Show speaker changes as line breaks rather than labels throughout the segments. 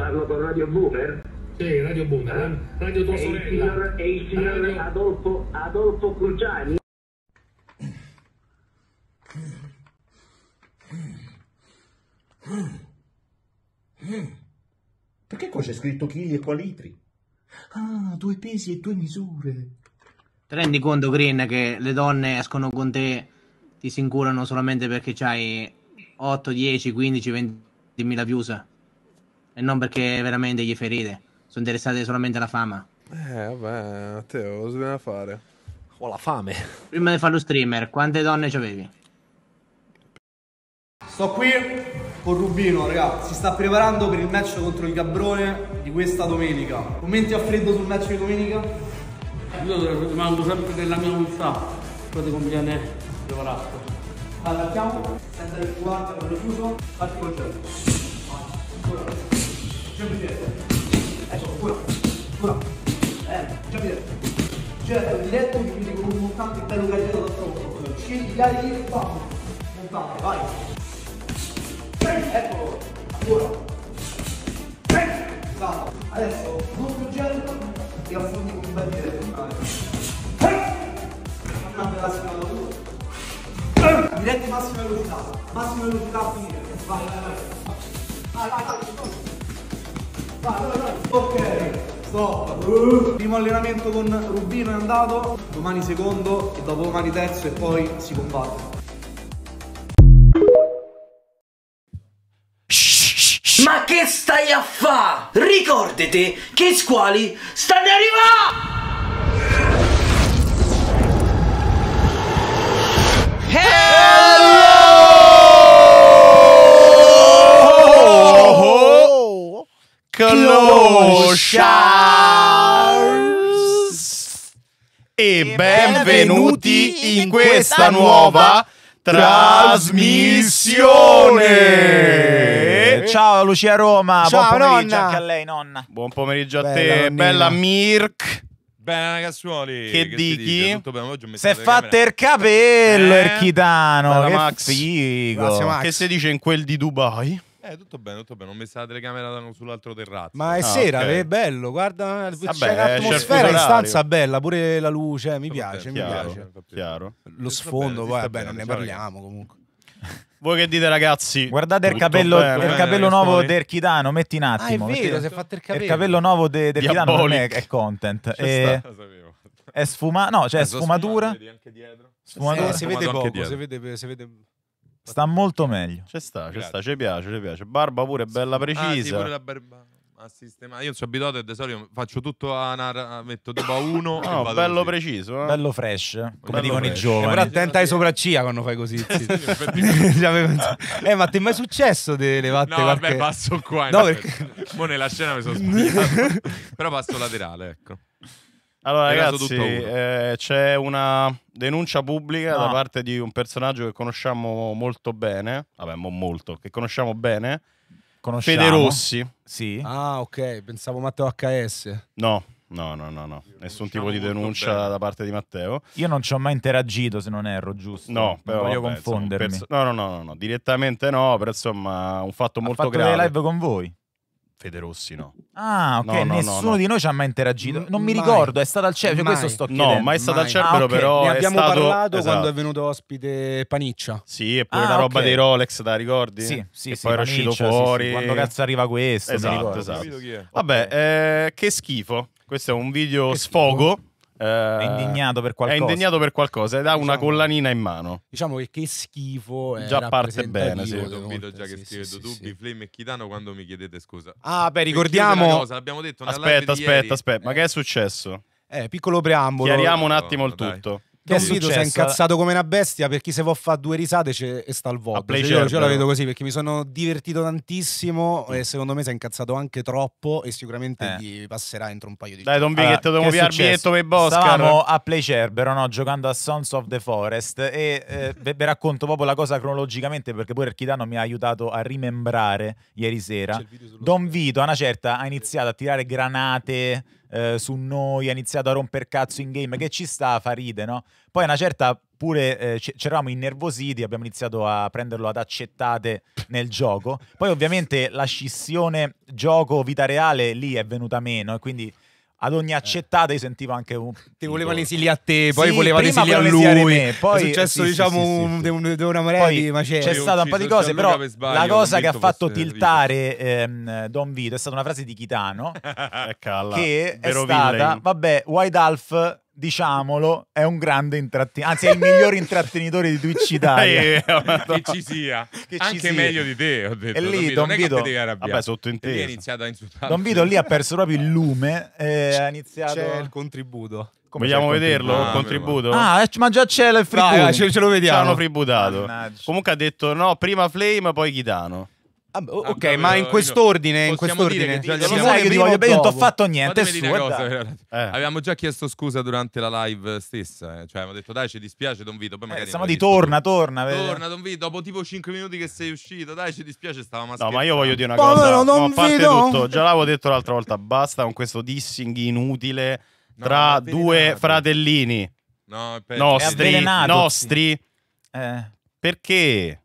Parlo con Radio Boomer?
Sì, Radio Boomer, eh? Radio tua
E il
sorella.
signor, e il signor
Radio-
Adolfo, Adolfo Cruciani?
Perché qua c'è scritto chili e qua litri? Ah, due pesi e due misure.
Ti rendi conto, Green, che le donne escono con te, ti si incurano solamente perché c'hai 8, 10, 15, 20 mila views? E non perché veramente gli ferite. Sono interessate solamente alla fama.
Eh, vabbè, Matteo, cosa dobbiamo fare?
Ho la fame.
Prima di fare lo streamer, quante donne c'avevi?
Sto qui con Rubino, raga. Si sta preparando per il match contro il Gabrone di questa domenica. Commenti a freddo sul match di domenica?
Io rimango sempre nella mia unità, quello che conviene preparato.
Allora, partiamo. Senza il guardia, con rifuso. Parti col gelo. Ora. Gelo diretto. Ecco, ora. Ora. Eh, gelo diretto. Gelo diretto, quindi con un montante bello caricato da tronco. Scendi, carichi, bam. Montante, vai. Eccolo. Ora. Esatto. Adesso, doppio gelo e affondi con un bel bella scala Diretti massima velocità, massima velocità a finire. Vai, vai, vai. Vai, vai, vai. Ok, stop. Primo allenamento con Rubino è andato, domani secondo e dopo domani terzo e poi si combatte.
Ma che stai a fa? Ricordati che i squali stanno arrivando!
Oh, Closures e benvenuti in questa nuova trasmissione.
Ciao Lucia Roma,
Ciao,
buon pomeriggio
nonna.
anche a lei nonna.
Buon pomeriggio a
Bella
te,
nonnina.
bella Mirk.
Bene ragazzuoli,
Che
ho messo
Si è fatto il capello,
Eh?
Erchitano. Che
Max.
figo.
Grazie, Max.
Che si dice in quel di Dubai?
Eh, tutto bene, tutto bene. Ho messo la telecamera sull'altro terrazzo.
Ma è
Ah,
sera,
ok.
è bello, guarda, c'è
Vabbè, c'è il
in stanza bella, pure la luce, mi piace, mi
Chiaro,
piace.
chiaro.
Lo sfondo,
bene,
poi vabbè, non
bene,
ne parliamo comunque.
Voi che dite ragazzi?
Guardate il capello,
bene?
il
Bene,
capello nuovo
Gaspari?
di Erchitano, metti un
Ah, è
attimo.
vero, si è fatto il
il
capello.
capello nuovo di Erchitano per me è content. E
sapevo.
è sfumato, no, cioè
Eh, sono
sfumatura. Sfumatura.
Eh, si vede poco, si vede, si vede...
Sta molto meglio.
Ci sta, ci sta, ci piace, ci piace. Barba pure bella
Ah, sì,
precisa.
pure la barba a sistemare. Io non sono abituato e di solito faccio tutto a narra- metto tipo a uno e
No,
vado
bello
così.
preciso. eh.
Bello fresh, come
Bello
dicono
fresh.
i
Eh,
giovani.
però attenta ai sopracciglia quando fai così. zitto.
effetti-
Ci avevo- eh, ma ti è mai successo di levarti
No,
qualche...
vabbè, passo qua.
No,
effetti. Mo nella scena mi sono sbagliato. Però passo laterale, ecco.
Allora, ragazzi, eh, c'è una denuncia pubblica
No.
da parte di un personaggio che conosciamo molto bene. Vabbè, mo molto, che conosciamo bene.
Conosciamo.
Fede Rossi.
Sì.
Ah, ok, pensavo Matteo HS.
No, no, no, no, no. Nessun tipo di denuncia
bene.
da parte di Matteo.
Io non ci ho mai interagito, se non erro, giusto?
No,
Non
però
voglio
vabbè, insomma,
confondermi.
perso- no, no, no, no, no, direttamente no, però insomma, un fatto
Ha
molto
fatto
grave.
delle live con voi?
Fede Rossi no.
Ah, ok,
No, no, no,
nessuno
no.
di noi ci ha mai interagito. Non mi
mai.
ricordo, è stato al cielo,
Mai.
questo sto
No,
chiedendo.
mai stato al
Mai.
Cerbero,
Ah, ok.
però
ne
è
abbiamo
stato...
parlato
esatto.
quando è venuto ospite Paniccia.
Sì, e poi
Ah,
la roba
ok.
dei Rolex, te la ricordi?
Sì, sì,
e
sì,
poi era uscito
Paniccia, sì, sì,
fuori.
Quando cazzo arriva questo?
Esatto, esatto.
È?
Vabbè, eh, che schifo. Questo è un video
Che
sfogo. eh,
È indignato per
È
qualcosa.
indignato per qualcosa ed ha una
Diciamo-
collanina in mano.
Diciamo che che schifo è
Già parte bene, sì.
Ho capito già che
sì,
scrivete
sì,
dubbi,
sì.
Flame e Chitano quando mi chiedete scusa.
Ah, beh, ricordiamo...
cosa, l'abbiamo detto
Aspetta, aspetta, aspetta. Ma che è successo?
Eh, piccolo preambolo.
Chiariamo un
no,
attimo il
dai.
tutto.
Che
Vito si è incazzato come una bestia per chi se vuol fare due risate c'è, e sta al
A
voto. Cioè, io, io la vedo così perché mi sono divertito tantissimo e secondo me si è incazzato anche troppo e sicuramente
Eh.
gli passerà entro un paio di
Dai, Don
Allora, è
pigliare il biglietto per Boscar.
Stavamo a Play Cerbero, no? giocando a Sons of the Forest e eh, vi vi racconto proprio la cosa cronologicamente perché poi Erchitano mi ha aiutato a rimembrare ieri sera. Don. Vito a una certa ha iniziato a tirare granate eh, su noi, ha iniziato a romper cazzo in game, che ci sta, fa ride, no? Poi una certa pure eh, c'eravamo innervositi, abbiamo iniziato a prenderlo ad accettate nel gioco. Poi ovviamente la scissione gioco-vita reale lì è venuta meno e quindi ad ogni accettata io sentivo anche un...
Ti volevano esiliare a te, poi
Sì,
volevano esiliare a lui.
me, poi-
è successo,
sì,
diciamo,
sì, sì,
un- una marea
Poi
di macerie.
c'è stata un po' di cose, però la cosa che ha fatto tiltare ehm, Don Vito è stata una frase di Chitano che è stata, vabbè, White Half, diciamolo, è un grande intrattenitore, anzi è il miglior intrattenitore di Twitch Italia.
Eh,
che ci sia
Che ci
anche
sia.
meglio di te ho detto
E lì
Don Vito, non è
Vito-
Vabbè, sottointeso.
Lì ha iniziato a insultare
Don Vito lì ha perso proprio il lume e ha iniziato...
C'è il contributo.
Come
Vogliamo vederlo?
contributo?
il contributo?
Ah, ma già c'è il free
Vai,
boot.
vai, ce, ce lo
Ci
vediamo.
hanno fributato.
Mannaggia.
Comunque ha detto no, prima Flame, poi Chitano.
O-
Ah,
ok, ma in quest'ordine, in quest'ordine.
sai che ti voglio bene, non ti ho fatto niente,
una cosa.
Eh.
Avevamo già chiesto scusa durante la live stessa. eh. Cioè, abbiamo detto, dai, ci dispiace, Don Vito. Poi
Eh,
magari
stiamo
ne
di torna, torna. vedi?
Torna, Don Vito. Dopo tipo 5 minuti che sei uscito, dai, ci dispiace, stavamo
No, ma io voglio dire una
Povero
cosa.
Don
ma a parte
Vito.
tutto, già l'avevo detto l'altra volta, basta con questo dissing inutile
No,
tra due fratellini
No,
nostri, nostri.
Eh.
Perché?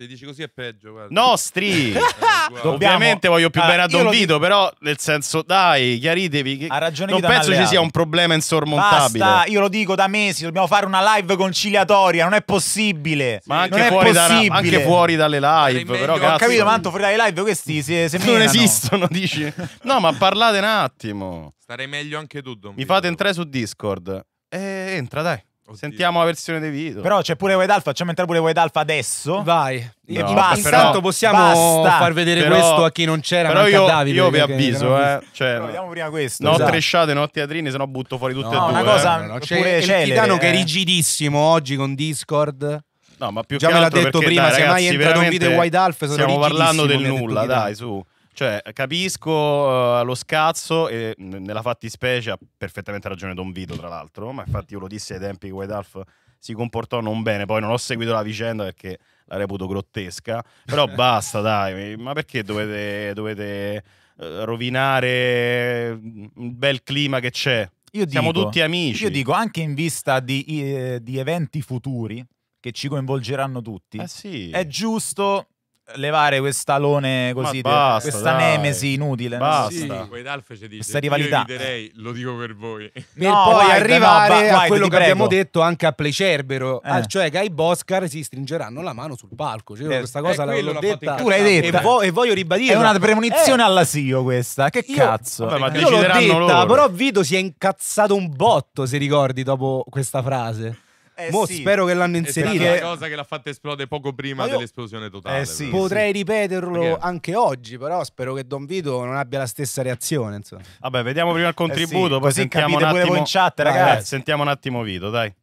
Se dici così è peggio, guarda.
Nostri!
Eh, guarda.
Ovviamente voglio più
Ah,
bene a Don Vito, però nel senso, dai, chiaritevi. Che
Ha ragione
non penso ci sia un problema insormontabile.
Basta, io lo dico da mesi, dobbiamo fare una live conciliatoria, non è possibile.
Ma anche
non è
fuori, da-
possibile.
anche fuori dalle live,
meglio-
però
Ho
cazzo,
capito, ma tanto fuori dalle live questi si, si
non esistono, dici? No, ma parlate un attimo.
Starei meglio anche tu, Don
Mi fate entrare su Discord. Eh, entra, dai.
Oddio.
Sentiamo la versione di video.
Però c'è pure White Alpha, facciamo entrare pure White Alpha adesso.
Vai.
No,
In-
basta,
intanto possiamo
basta.
far vedere
Però-
questo a chi non c'era.
Però io,
Davide,
io vi avviso,
non
eh. Cioè,
Però vediamo prima questo.
no
esatto.
tresciate, no teatrini, se no butto fuori tutte
No,
e due.
una cosa-
eh.
visto. No, c'è il Titano che è
eh.
rigidissimo oggi con Discord.
No, ma più
Già
che
me l'ha detto
perché,
prima,
dai,
se mai
ragazzi,
entra Don
veramente
Vito e White Alf sono
Stiamo parlando del nulla, dai, su. Cioè, capisco eh, lo scazzo e mh, nella fattispecie ha perfettamente ragione Don Vito, tra l'altro, ma infatti io lo dissi ai tempi che White Alf si comportò non bene, poi non ho seguito la vicenda perché la reputo grottesca, però basta, dai, ma perché dovete, dovete eh, rovinare un bel clima che c'è?
Io
Siamo
dico-
tutti amici.
Io dico anche in vista di, eh, di eventi futuri che ci coinvolgeranno tutti.
Eh sì.
È giusto levare quest'alone così, di-
basta,
questa
dai.
nemesi inutile.
Basta.
Sì, dice,
Questa rivalità.
Io eviterei, lo dico per voi.
Per
No,
poi
White,
arrivare
no, va-
a
White,
quello che
prego.
abbiamo detto anche a Play Cerbero,
Eh.
ah, cioè che ai Boscar si stringeranno la mano sul palco. Cioè,
Eh,
questa cosa
eh,
l'ho detta.
Tu l'hai
E,
detta.
vo- e voglio ribadire.
È una premonizione alla SIO questa. Che
Io-
cazzo?
Vabbè, ma
Io l'ho detta,
loro.
però Vito si è incazzato un botto, se ricordi, dopo questa frase.
Eh
Mo
sì.
spero che l'hanno
È stata
inserita.
la cosa che l'ha fatta esplodere poco prima
Ma io-
dell'esplosione totale.
Eh sì.
Potrei ripeterlo
Perché?
anche oggi, però spero che Don Vito non abbia la stessa reazione. Insomma.
Vabbè, vediamo prima il contributo,
Eh sì,
poi
così
sentiamo un
capite pure
attimo
in chat, ragazzi.
eh, sentiamo un attimo Vito, dai.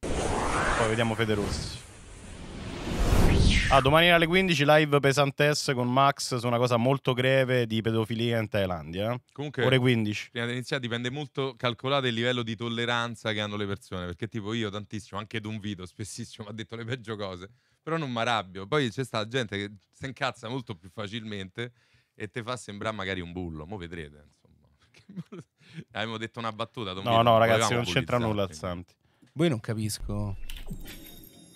Poi vediamo Fede Rossi. Ah, domani alle 15 live pesantesse con Max su una cosa molto greve di pedofilia in Thailandia.
Comunque,
Ore 15.
prima di iniziare dipende molto, calcolate il livello di tolleranza che hanno le persone, perché tipo io tantissimo, anche Don Vito spessissimo mi ha detto le peggio cose, però non mi arrabbio. Poi c'è sta gente che si incazza molto più facilmente e te fa sembrare magari un bullo, mo vedrete, insomma. Avevamo detto una battuta, Don
No,
Vito,
no, ragazzi, non c'entra nulla Santi.
Voi non capisco.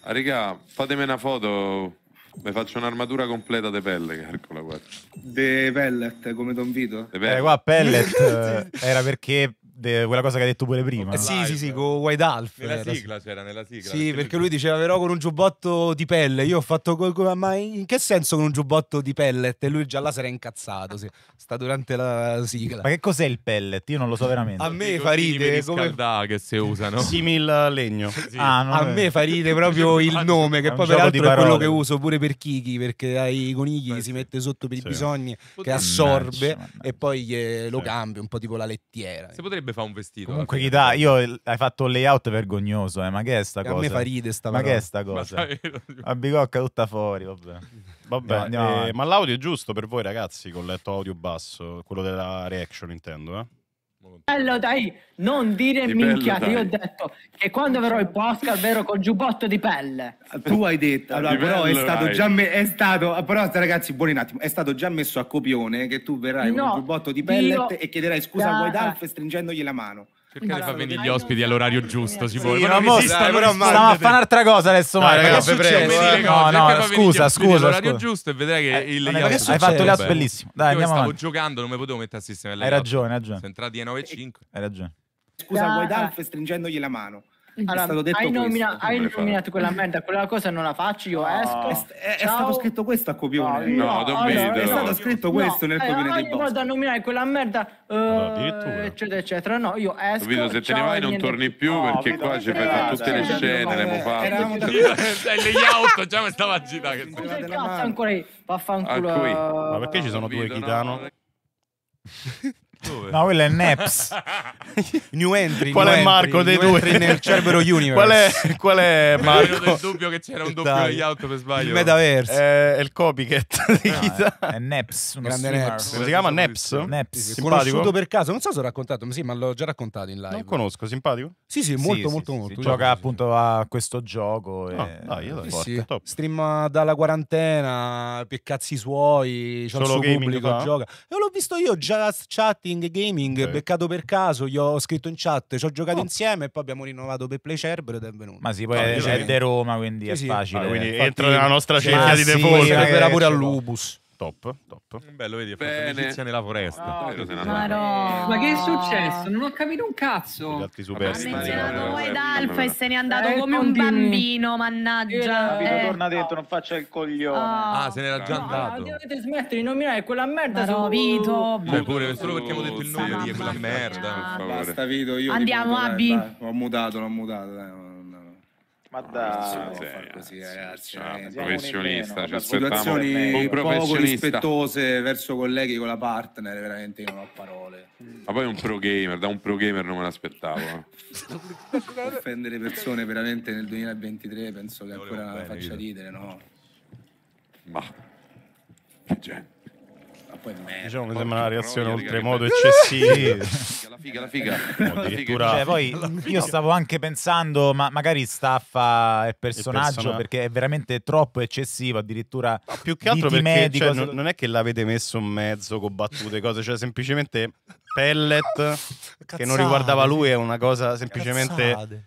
Ah, raga, fatemi una foto. Mi faccio un'armatura completa di pelle, calcola, guarda.
De pellet come Don Vito?
Eh, qua pellet eh, era perché de- quella cosa che hai detto pure prima.
Eh, sì, sì, sì, con White Alf.
Nella
era-
sigla c'era, nella sigla.
Sì, perché lui diceva però con un giubbotto di pelle. Io ho fatto co- ma in che senso con un giubbotto di pellet? E lui già là si era incazzato. Sì. Sta durante la sigla.
Ma che cos'è il pellet? Io non lo so veramente.
A me
I
fa ridere come...
che si usano.
Simil legno.
Sì.
Ah, non
A
è-
me fa ridere proprio il nome, che poi peraltro è quello che uso pure per Kiki, perché ai conigli
Beh,
si
sì.
mette sotto per i
Sì.
bisogni, che
Potrebbe-
assorbe
Mannaggia, mannaggia.
e poi eh, lo
Sì.
cambia, un po' tipo la lettiera.
Si potrebbe fare un vestito.
Comunque, chi dà, io hai fatto un layout vergognoso, eh, ma che è sta
E a
cosa?
me fa ridere sta
ma che è sta cosa? La bicocca tutta fuori, vabbè.
Vabbè,
No, andiamo
eh,
avanti.
ma l'audio è giusto per voi ragazzi con letto audio basso, quello della reaction intendo, eh?
Bello dai, non dire
Di bello,
minchiate. Io ho detto che quando avrò il podcast vero col giubbotto di pelle.
Tu hai detto, allora,
Di
però è
bello,
stato
dai.
già me- è stato, però ragazzi, buoni un attimo, è stato già messo a copione che tu verrai con
No,
un giubbotto di
io-
pellet e chiederai scusa a. Guaidalf stringendogli la mano.
Perché ne fa venire gli ospiti all'orario giusto? Si può.
Sì,
Ma
no,
non
stai- però stiamo a fare un'altra cosa adesso,
Dai,
Marco.
ragazzi,
Che è
prego,
No, no,
di
scusa, scusa,
all'orario
scusa.
giusto e vedrai che il
è-
ospiti-
hai fatto le out
Beh.
bellissimo. Dai,
Io
andiamo
stavo
avanti.
giocando, non mi potevo mettere a sistema alle
Hai ragione, hai ragione.
Sono entrati ai 9.05.
Hai ragione.
Scusa a
Dai.
Guaidalf stringendogli la mano. È
Allora,
stato detto
hai,
questo.
nomina- hai
Come fai?
nominato quella merda, quella cosa non la faccio, io esco.
È, è- è
Ciao.
stato scritto questo a copione.
No, Don
allora,
Vito.
È stato scritto questo nel
eh,
copione
ogni
dei boss.
volta a nominare quella merda, eh, eccetera, eccetera. No, io esco.
Vito, se te ne
ciao,
vai non
niente-
torni più
No,
perché qua ci fai tutte le scene, le
eh,
Dai, le yacht, già mi stava
cazzo ancora io? Vaffanculo.
Ah.
Ma perché ci sono due
no?
Kitano?
Dove?
No, quello è Neps.
New entry.
Qual
new
è Marco
entry,
dei due?
nel Cerbero Universe.
Qual è, qual è
Mi è venuto
Marco?
il dubbio che c'era un doppio layout per sbaglio.
Il metaverse.
Eh, È il copycat di Kitano.
È Neps, uno
Grande
streamer.
Neps.
Come si chiama? Neps?
Neps.
Sì,
Simpatico?
conosciuto per caso, non so se ho raccontato, ma sì, ma l'ho già raccontato in live.
Non conosco, simpatico?
Sì, sì,
Sì,
molto,
sì,
molto,
sì,
molto.
sì, Gioca appunto a questo gioco. E...
Ah, dai, dai,
Sì, sì. Stream dalla quarantena, per cazzi suoi, c'ha il
Solo
suo
gaming
pubblico, gioca. E l'ho visto io, just chatting, gaming,
Ok.
beccato per caso, gli ho scritto in chat, ci ho giocato
Oh.
insieme e poi abbiamo rinnovato per Play Cerbero ed è venuto.
Ma sì, poi
Ah,
è, è
sì.
di Roma, quindi è
Sì, sì.
facile.
Ah, quindi
Infatti-
entra nella nostra
Sì,
cerchia di
sì,
default.
ragazzi,
Era pure
ce
al
l'ho.
Lubus.
Top, top.
Bello, vedi, ha fatto amicizia nella foresta.
Ma
andava.
no.
Ma che è successo? Non ho capito un
Gli
cazzo.
altri
Ha
superstiti.
menzionato
Eh,
White
eh,
Alpha e se n'è andato
Eh,
come un bambino, mannaggia.
Vito,
Eh.
torna
dentro, non faccia il coglione.
Ah.
Ah, se n'era già
No,
andato.
dovete smettere di nominare quella merda
Ma no,
su-
Vito.
Cioè, pure solo perché abbiamo detto il nome di quella merda.
Basta Vito, io
Andiamo,
dai. L'ho mutato, l'ho mutato, dai.
Ma
Non
dai.
fare così, ragazzi.
Ah,
eh.
professionista, ci
Situazioni
un
poco rispettose verso colleghi con la partner, veramente io non ho parole.
Ma poi un pro gamer, da un pro gamer non me l'aspettavo.
Offendere persone veramente nel 2023 penso che ancora
bene,
faccia ridere, no?
Ma che gente.
Ma poi merda.
Diciamo mi sembra una reazione oltremodo eccessiva.
La figa, la figa.
Addirittura-
Cioè, poi io stavo anche pensando, ma magari staffa il personaggio
persona-
perché è veramente troppo eccessivo, addirittura
Più che altro perché
medico,
cioè,
se-
non, non è che l'avete messo in mezzo con battute, cose, cioè semplicemente pellet che non riguardava lui è una cosa semplicemente
Cazzate.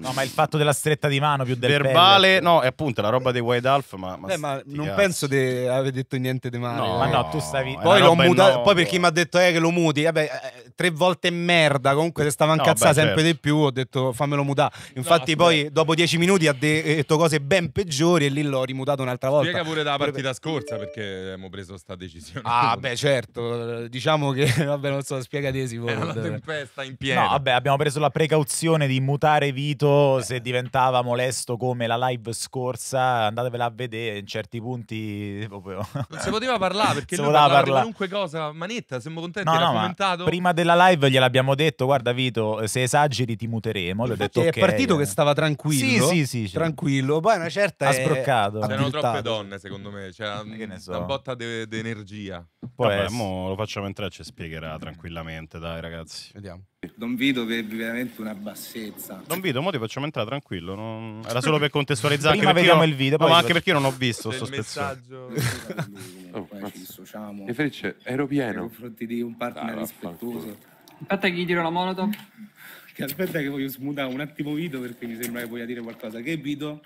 No, ma il fatto della stretta di mano più del
verbale,
pellet.
no, è appunto la roba dei White Alf, ma, ma
Beh, ma non
cazzi.
penso di aver detto niente di male.
No,
Ma no, tu stavi-
Poi
una
l'ho mutato. Poi per chi mi ha detto eh, che lo muti, vabbè, eh, tre volte merda. Comunque, se stava
No,
incazzando
beh,
sempre
certo.
di più, ho detto fammelo mutare. Infatti, poi dopo dieci minuti ha de- detto cose ben peggiori e lì l'ho rimutato un'altra volta.
Spiega pure dalla partita scorsa perché abbiamo preso sta decisione.
Ah, beh, certo. eh, Diciamo che, vabbè, non so, spiegatesi.
Era la tempesta in pieno.
No, vabbè, abbiamo preso la precauzione di mutare Vito se diventava molesto come la live scorsa. Andatevela a vedere, in certi punti proprio...
Non si poteva parlare perché
Si
lui
poteva
parlava di
parlare.
qualunque cosa. Manetta, siamo contenti,
No,
era
no,
commentato.
prima della live gliel'abbiamo detto, guarda Vito, se esageri ti muteremo. Le ho detto,
è partito che stava tranquillo.
Sì, sì, sì.
Tranquillo. Poi una certa
Ha sbroccato.
C'erano troppe donne, secondo me. C'era
Che ne so.
una botta di energia.
Può
Vabbè, lo facciamo entrare e ci spiegherà tranquillamente, dai ragazzi.
Vediamo.
Don Vito per veramente una bassezza.
Don Vito, mo ti facciamo entrare tranquillo. non- Era solo per contestualizzare.
Prima
anche perché
vediamo
io-
il video,
no, ma anche perché io non ho visto
C'è
sto
il
spezzone.
messaggio.
Oh,
Poi ci dissociamo
E Felice, ero
nei
pieno.
confronti di un partner
Ah,
rispettoso.
Aspetta che gli tiro la molotov.
Che aspetta che voglio smutare un attimo Vito perché mi sembra che voglia dire qualcosa. Che Vito?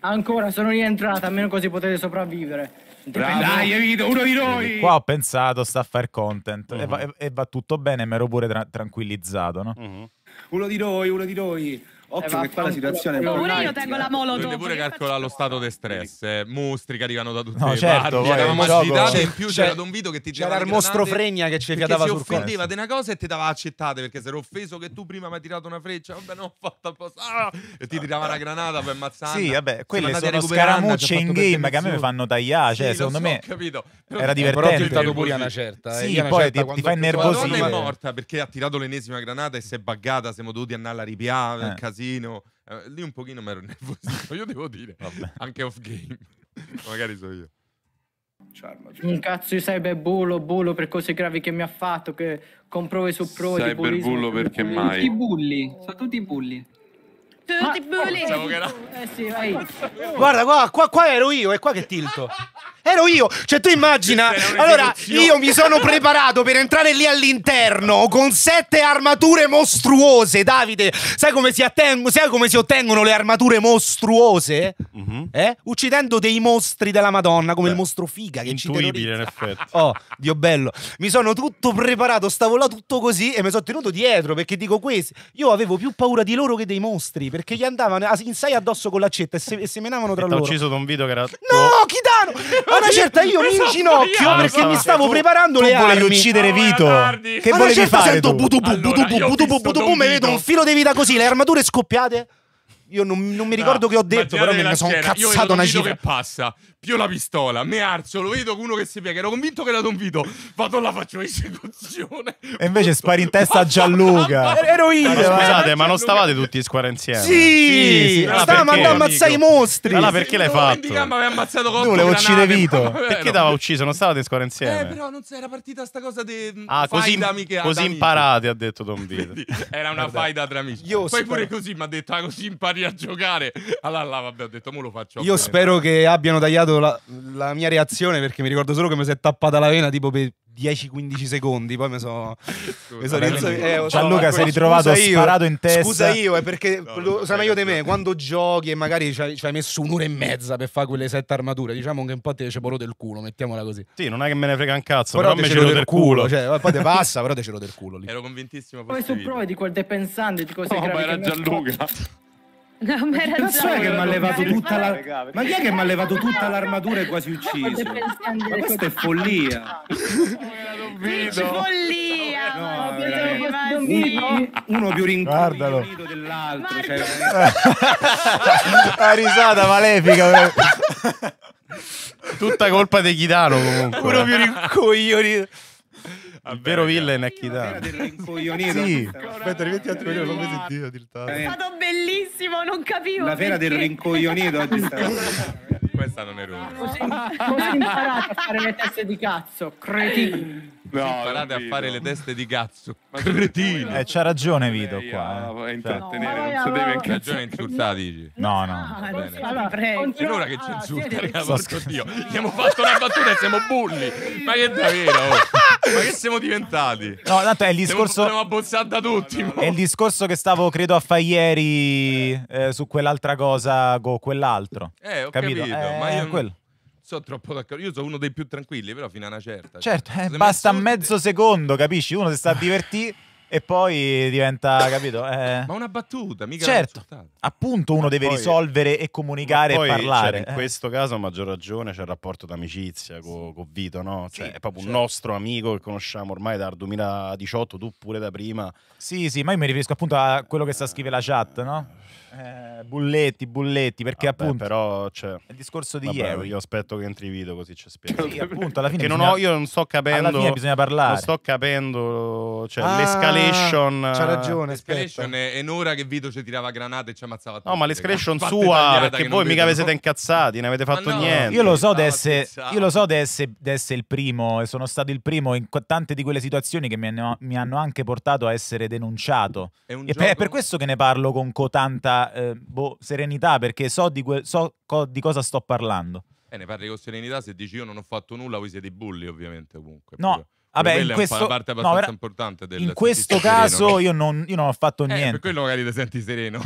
Ancora sono rientrata, almeno così potete sopravvivere. Dipende-
Dai Vito, uno di noi!
Qua ho pensato, sta a fare content e,
Mhm.
va, e- e va tutto bene, mi ero pure tra- tranquillizzato, no?
Mhm.
Uno di noi, uno di noi. Occhio
Eh,
che qua la situazione è
Pure io
problematica.
tengo la
Dovete
molotov.
pure
che
calcolare lo stato di stress. eh. Mostri che arrivano da tutte
No,
le
certo,
parti. Eravamo
il gioco-
agitati e in più c'era Don Vito che ti tirava
C'era il mostro fregna che ci fiatava
si
sul collo.
offendeva di una cosa e ti dava accettate perché si era offeso che tu prima mi hai tirato una freccia. Vabbè, non ho fatto apposta. Ah! E ti tirava una granata per ammazzare.
Sì, vabbè, quelle sono scaramucce in game che a me mi fanno tagliare, cioè secondo me era divertente.
Però ho
nervosi.
pure una certa. eh.
Sì,
Io
poi ti- fai
preso
La
nervosire.
donna è morta perché ha tirato l'ennesima granata e si è buggata. Siamo dovuti andare alla ripiare.
Eh.
Casino. Eh, lì un pochino mi ero nervosito. Io devo dire,
Vabbè.
anche off game. Magari so io.
Un cazzo di cyberbullo, bullo per cose gravi che mi ha fatto, che con prove su prove.
Cyberbullo perché
Tutti
mai?
bulli, sono tutti bulli.
Tutti bulli.
Eh sì, vai.
Guarda, qua, qua, qua ero io, è qua che tilto. Ero io, cioè tu immagina,
era
allora io mi sono preparato per entrare lì all'interno con sette armature mostruose, Davide, sai come si, sai come si ottengono le armature mostruose?
Mhm.
Eh? Uccidendo dei mostri della Madonna, come il mostro figa che ci
Intuibile, in
terrorizza.
effetti.
Oh, Dio bello. Mi sono tutto preparato, stavo là tutto così e mi sono tenuto dietro perché dico questi. Io avevo più paura di loro che dei mostri perché gli andavano in sei addosso con l'accetta e, se- e semenavano tra
ha
loro.
ucciso Don Vito che era...
No, Chitano! A una certa io mi inginocchio
io,
perché mi stavo
Tu-
preparando
tu
le
volevi
armi.
uccidere Vito. Che volevi
certa
fare
sento
tu?
butubu,
ho
mi vedo un filo di vita così, le armature scoppiate. Io non, non mi ricordo che ho detto, però me ne sono
Io
cazzato
vedo
una cifra.
che passa, pio la pistola, mi alzo, lo vedo con uno che si piega, ero convinto che era Don Vito, vado là, faccio esecuzione.
E invece spari in testa a Gianluca.
Ero io.
Ma scusate, ma non stavate tutti in squadra insieme?
Sì,
sì,
stavamo andando a ammazzare i mostri.
Allora perché l'hai fatto?
mi aveva ammazzato
Tu uccidere
granate,
Vito.
ma-
Perché t'aveva ucciso? Non stavate in squadra
Eh,
insieme?
però non era partita sta cosa di
Ah, così, così imparati, ha detto Don Vito.
Era una faida tra amici.
io
Poi
spero-
pure così mi ha detto, ah, così impari a giocare. Allora là, vabbè, ho detto, mo lo faccio.
Io spero che abbiano tagliato la, la mia reazione perché mi ricordo solo che mi si è tappata la vena tipo per 10-15 secondi. Poi mi sono.
veramente.
rialzato- eh, so,
Gianluca si è ritrovato
io,
sparato in testa.
Scusa io, è perché
No,
lo sai meglio di me. Quando giochi e magari ci hai, ci hai messo un'ora e mezza per fare quelle sette armature, diciamo che un po' te ce poro del culo, mettiamola così.
Sì, non è che me ne frega un cazzo,
Però,
però,
te
me
ce lo del
del culo.
Cioè, poi te passa, però te ce lo del culo lì.
Ero convintissimo fosse
su prove di quel depensante di cose
No,
gravi
ma era. Gianluca.
No, ma era
Cazzo è che mi ha levato tutta la... Ma chi è che mi ha levato tutta l'armatura e quasi ucciso? Ma questa è follia.
Follia!
No,
sì.
Uno, uno più rincoglionito dell'altro. Cioè,
La risata malefica.
Tutta colpa di Chitano comunque.
Uno più rincoglionito.
Il vero villain è
rincoglionito.
Sì.
Aspetta, rimetti un attimo che non mi sentito tiltato.
È stato bellissimo, non capivo.
La fiera del rincoglionito oggi sta...
Questa non ero io.
Così, così imparate a fare le teste di cazzo, cretini.
No,
Imparate a fare le teste di cazzo. Cretino.
Eh, c'ha ragione Vito qua. eh.
a
Cioè,
intrattenere,
No,
non si deve incazzare.
Ragione insultati, dici.
no, no.
Ah,
bene.
allora,
che ci insulta, raga, porco Dio. Abbiamo fatto una battuta e siamo bulli. Ma che davvero? oh? Ma che siamo diventati?
No, tanto è il discorso.
siamo abbozzati da tutti. mo.
È il discorso che stavo, credo, a fare ieri eh, su quell'altra cosa con quell'altro.
Eh, ho
Capito?
capito.
Eh,
ma io
quello.
Sono troppo d'accordo. Io sono uno dei più tranquilli, però fino a una certa.
Certo,
Cioè,
eh, basta mezzo
insulti-
secondo, capisci? Uno si sta a divertire e poi diventa, capito? Eh,
Ma una battuta, mica
certo, appunto uno deve
poi-
risolvere e comunicare
Poi
e parlare.
c'era in
eh.
questo caso a maggior ragione c'è il rapporto d'amicizia con, con Vito, no? Cioè,
Sì,
è proprio un
certo.
nostro amico che conosciamo ormai dal 2018, tu pure da prima.
Sì, sì, ma io mi riferisco appunto a quello che sta a scrivere la chat, no? Eh, bulletti, bulletti, perché
Vabbè,
appunto
però cioè,
è il discorso di
vabbè,
ieri.
io aspetto che entri Vito così ci spiego.
Sì, appunto, alla fine
Che non
bisogna-
ho, io non sto capendo.
Alla fine bisogna parlare.
Non sto capendo cioè,
Ah,
l'escalation.
C'ha ragione,
L'escalation è, è un'ora che Vito ci tirava granate e ci ammazzava tutti.
No, ma l'escalation sua, perché voi mica vi siete incazzati, ne avete fatto
no.
niente.
Io lo so
Stava
d'essere,
scherzando.
io lo so d'essere, d'essere il primo e sono stato il primo in tante di quelle situazioni che mi hanno, mi hanno anche portato a essere denunciato.
È un
E per,
gioco-
è per questo che ne parlo con co- eh, boh, serenità, perché so, di, que- so co- di cosa sto parlando.
Eh, ne parli con serenità se dici io non ho fatto nulla, voi siete i bulli, ovviamente, comunque.
No,
Pure-
vabbè, in questo,
parte
no,
abbastanza
vera-
importante del
in questo caso
sereno.
io, non, io non ho fatto
Eh,
niente.
per quello magari ti senti sereno.